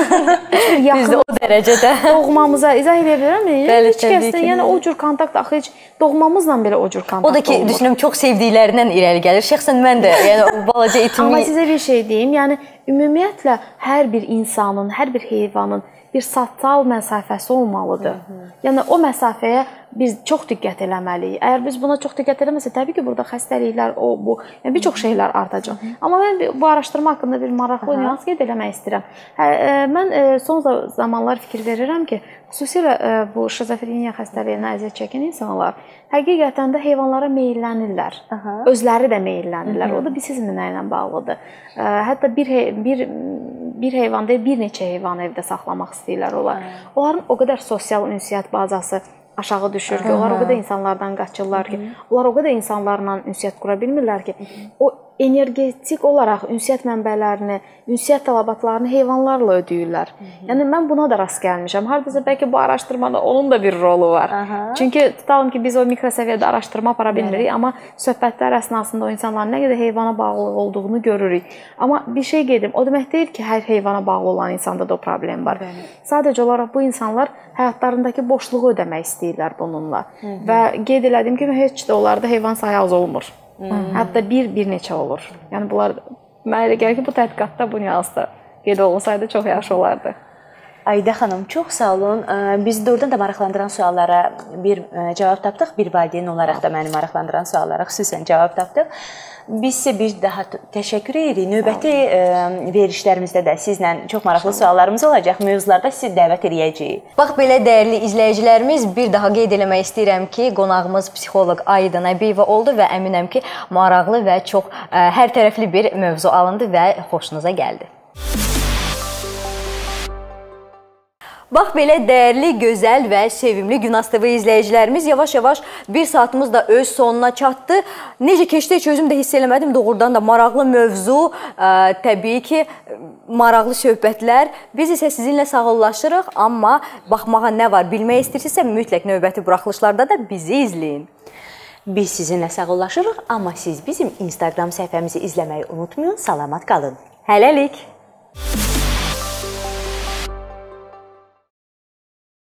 Biz də o dərəcədə. doğmamıza izah edə bilərəm? Bəli, heç ki. yəni o cür kontakt axı heç doğmamızla belə o cür kontakt O da ki, olmur. düşünürəm çox sevdiklərindən irəli gəlir. Şəxsən mən də, yəni balaca Amma itimi sizə bir şey deyim, yəni ümumiyyətlə hər bir insanın, hər bir heyvanın bir sosial məsafəsi olmalıdır. Yəni o məsafəyə biz çox diqqət eləməliyik. Əgər biz buna çox diqqət eləməsək, təbii ki, burada xəstəliklər, o bu, yəni bir çox şeylər artacaq. Amma mən bu araşdırma haqqında bir maraqlı nüans qeyd eləmək istəyirəm. Hə, e, mən e, son zamanlar fikir verirəm ki, xüsusilə e, bu şizofreniya xəstəliyinə əziyyət çəkən insanlar həqiqətən də heyvanlara meyllənirlər. Aha. Özləri də meyllənirlər. O da bir sizinlə nə ilə bağlıdır. Hətta bir bir bir heyvan deyil, bir neçə heyvan evdə saxlamaq istəyirlər onlar. Onların o qədər sosial ünsiyyət bazası aşağı düşür ki, onlar o qədər insanlardan qaçırlar ki, onlar o qədər insanlarla ünsiyyət qura bilmirlər ki, o energetik olaraq ünsiyyət mənbələrini, ünsiyyət tələbatlarını heyvanlarla ödəyirlər. Yəni mən buna da rast gəlmişəm. Hardasa bəlkə bu araşdırmada onun da bir rolu var. Aha. Çünki tutalım ki, biz o mikro səviyyədə araşdırma apara bilmirik, amma söhbətlər əsnasında o insanların nə qədər heyvana bağlı olduğunu görürük. Amma bir şey qedim, o demək deyil ki, hər heyvana bağlı olan insanda da o problem var. Bəli. Sadəcə olaraq bu insanlar həyatlarındakı boşluğu ödəmək istəyirlər bununla. Hı -hı. Və qeyd elədiyim kimi heç də onlarda heyvan sayı az olmur. Hmm. Hətta bir, bir neçə olur. Yəni bunlar mənə elə gəlir ki, bu tədqiqatda bu nüansda qeyd olunsaydı çox yaxşı olardı. Ayda xanım, çox sağ olun. Biz doğrudan da maraqlandıran suallara bir cavab tapdıq. Bir valideyn olaraq da məni maraqlandıran suallara xüsusən cavab tapdıq. Biz sizə bir daha təşəkkür edirik. Növbəti verişlərimizdə də sizlə çox maraqlı suallarımız olacaq. Mövzularda sizi dəvət edəcəyik. Bax belə dəyərli izləyicilərimiz, bir daha qeyd eləmək istəyirəm ki, qonağımız psixoloq Ayda Nəbiyeva oldu və əminəm ki, maraqlı və çox hər tərəfli bir mövzu alındı və xoşunuza gəldi. Bax belə dəyərli, gözəl və sevimli Günaz TV izləyicilərimiz yavaş-yavaş 1 saatımız da öz sonuna çatdı. Necə keçdi heç özüm də hiss eləmədim. Doğrudan da maraqlı mövzu, ə, təbii ki, maraqlı söhbətlər. Biz isə sizinlə sağollaşırıq, amma baxmağa nə var bilmək istəyirsinizsə mütləq növbəti buraxılışlarda da bizi izləyin. Biz sizinlə sağollaşırıq, amma siz bizim Instagram səhifəmizi izləməyi unutmayın. Salamat qalın. Hələlik.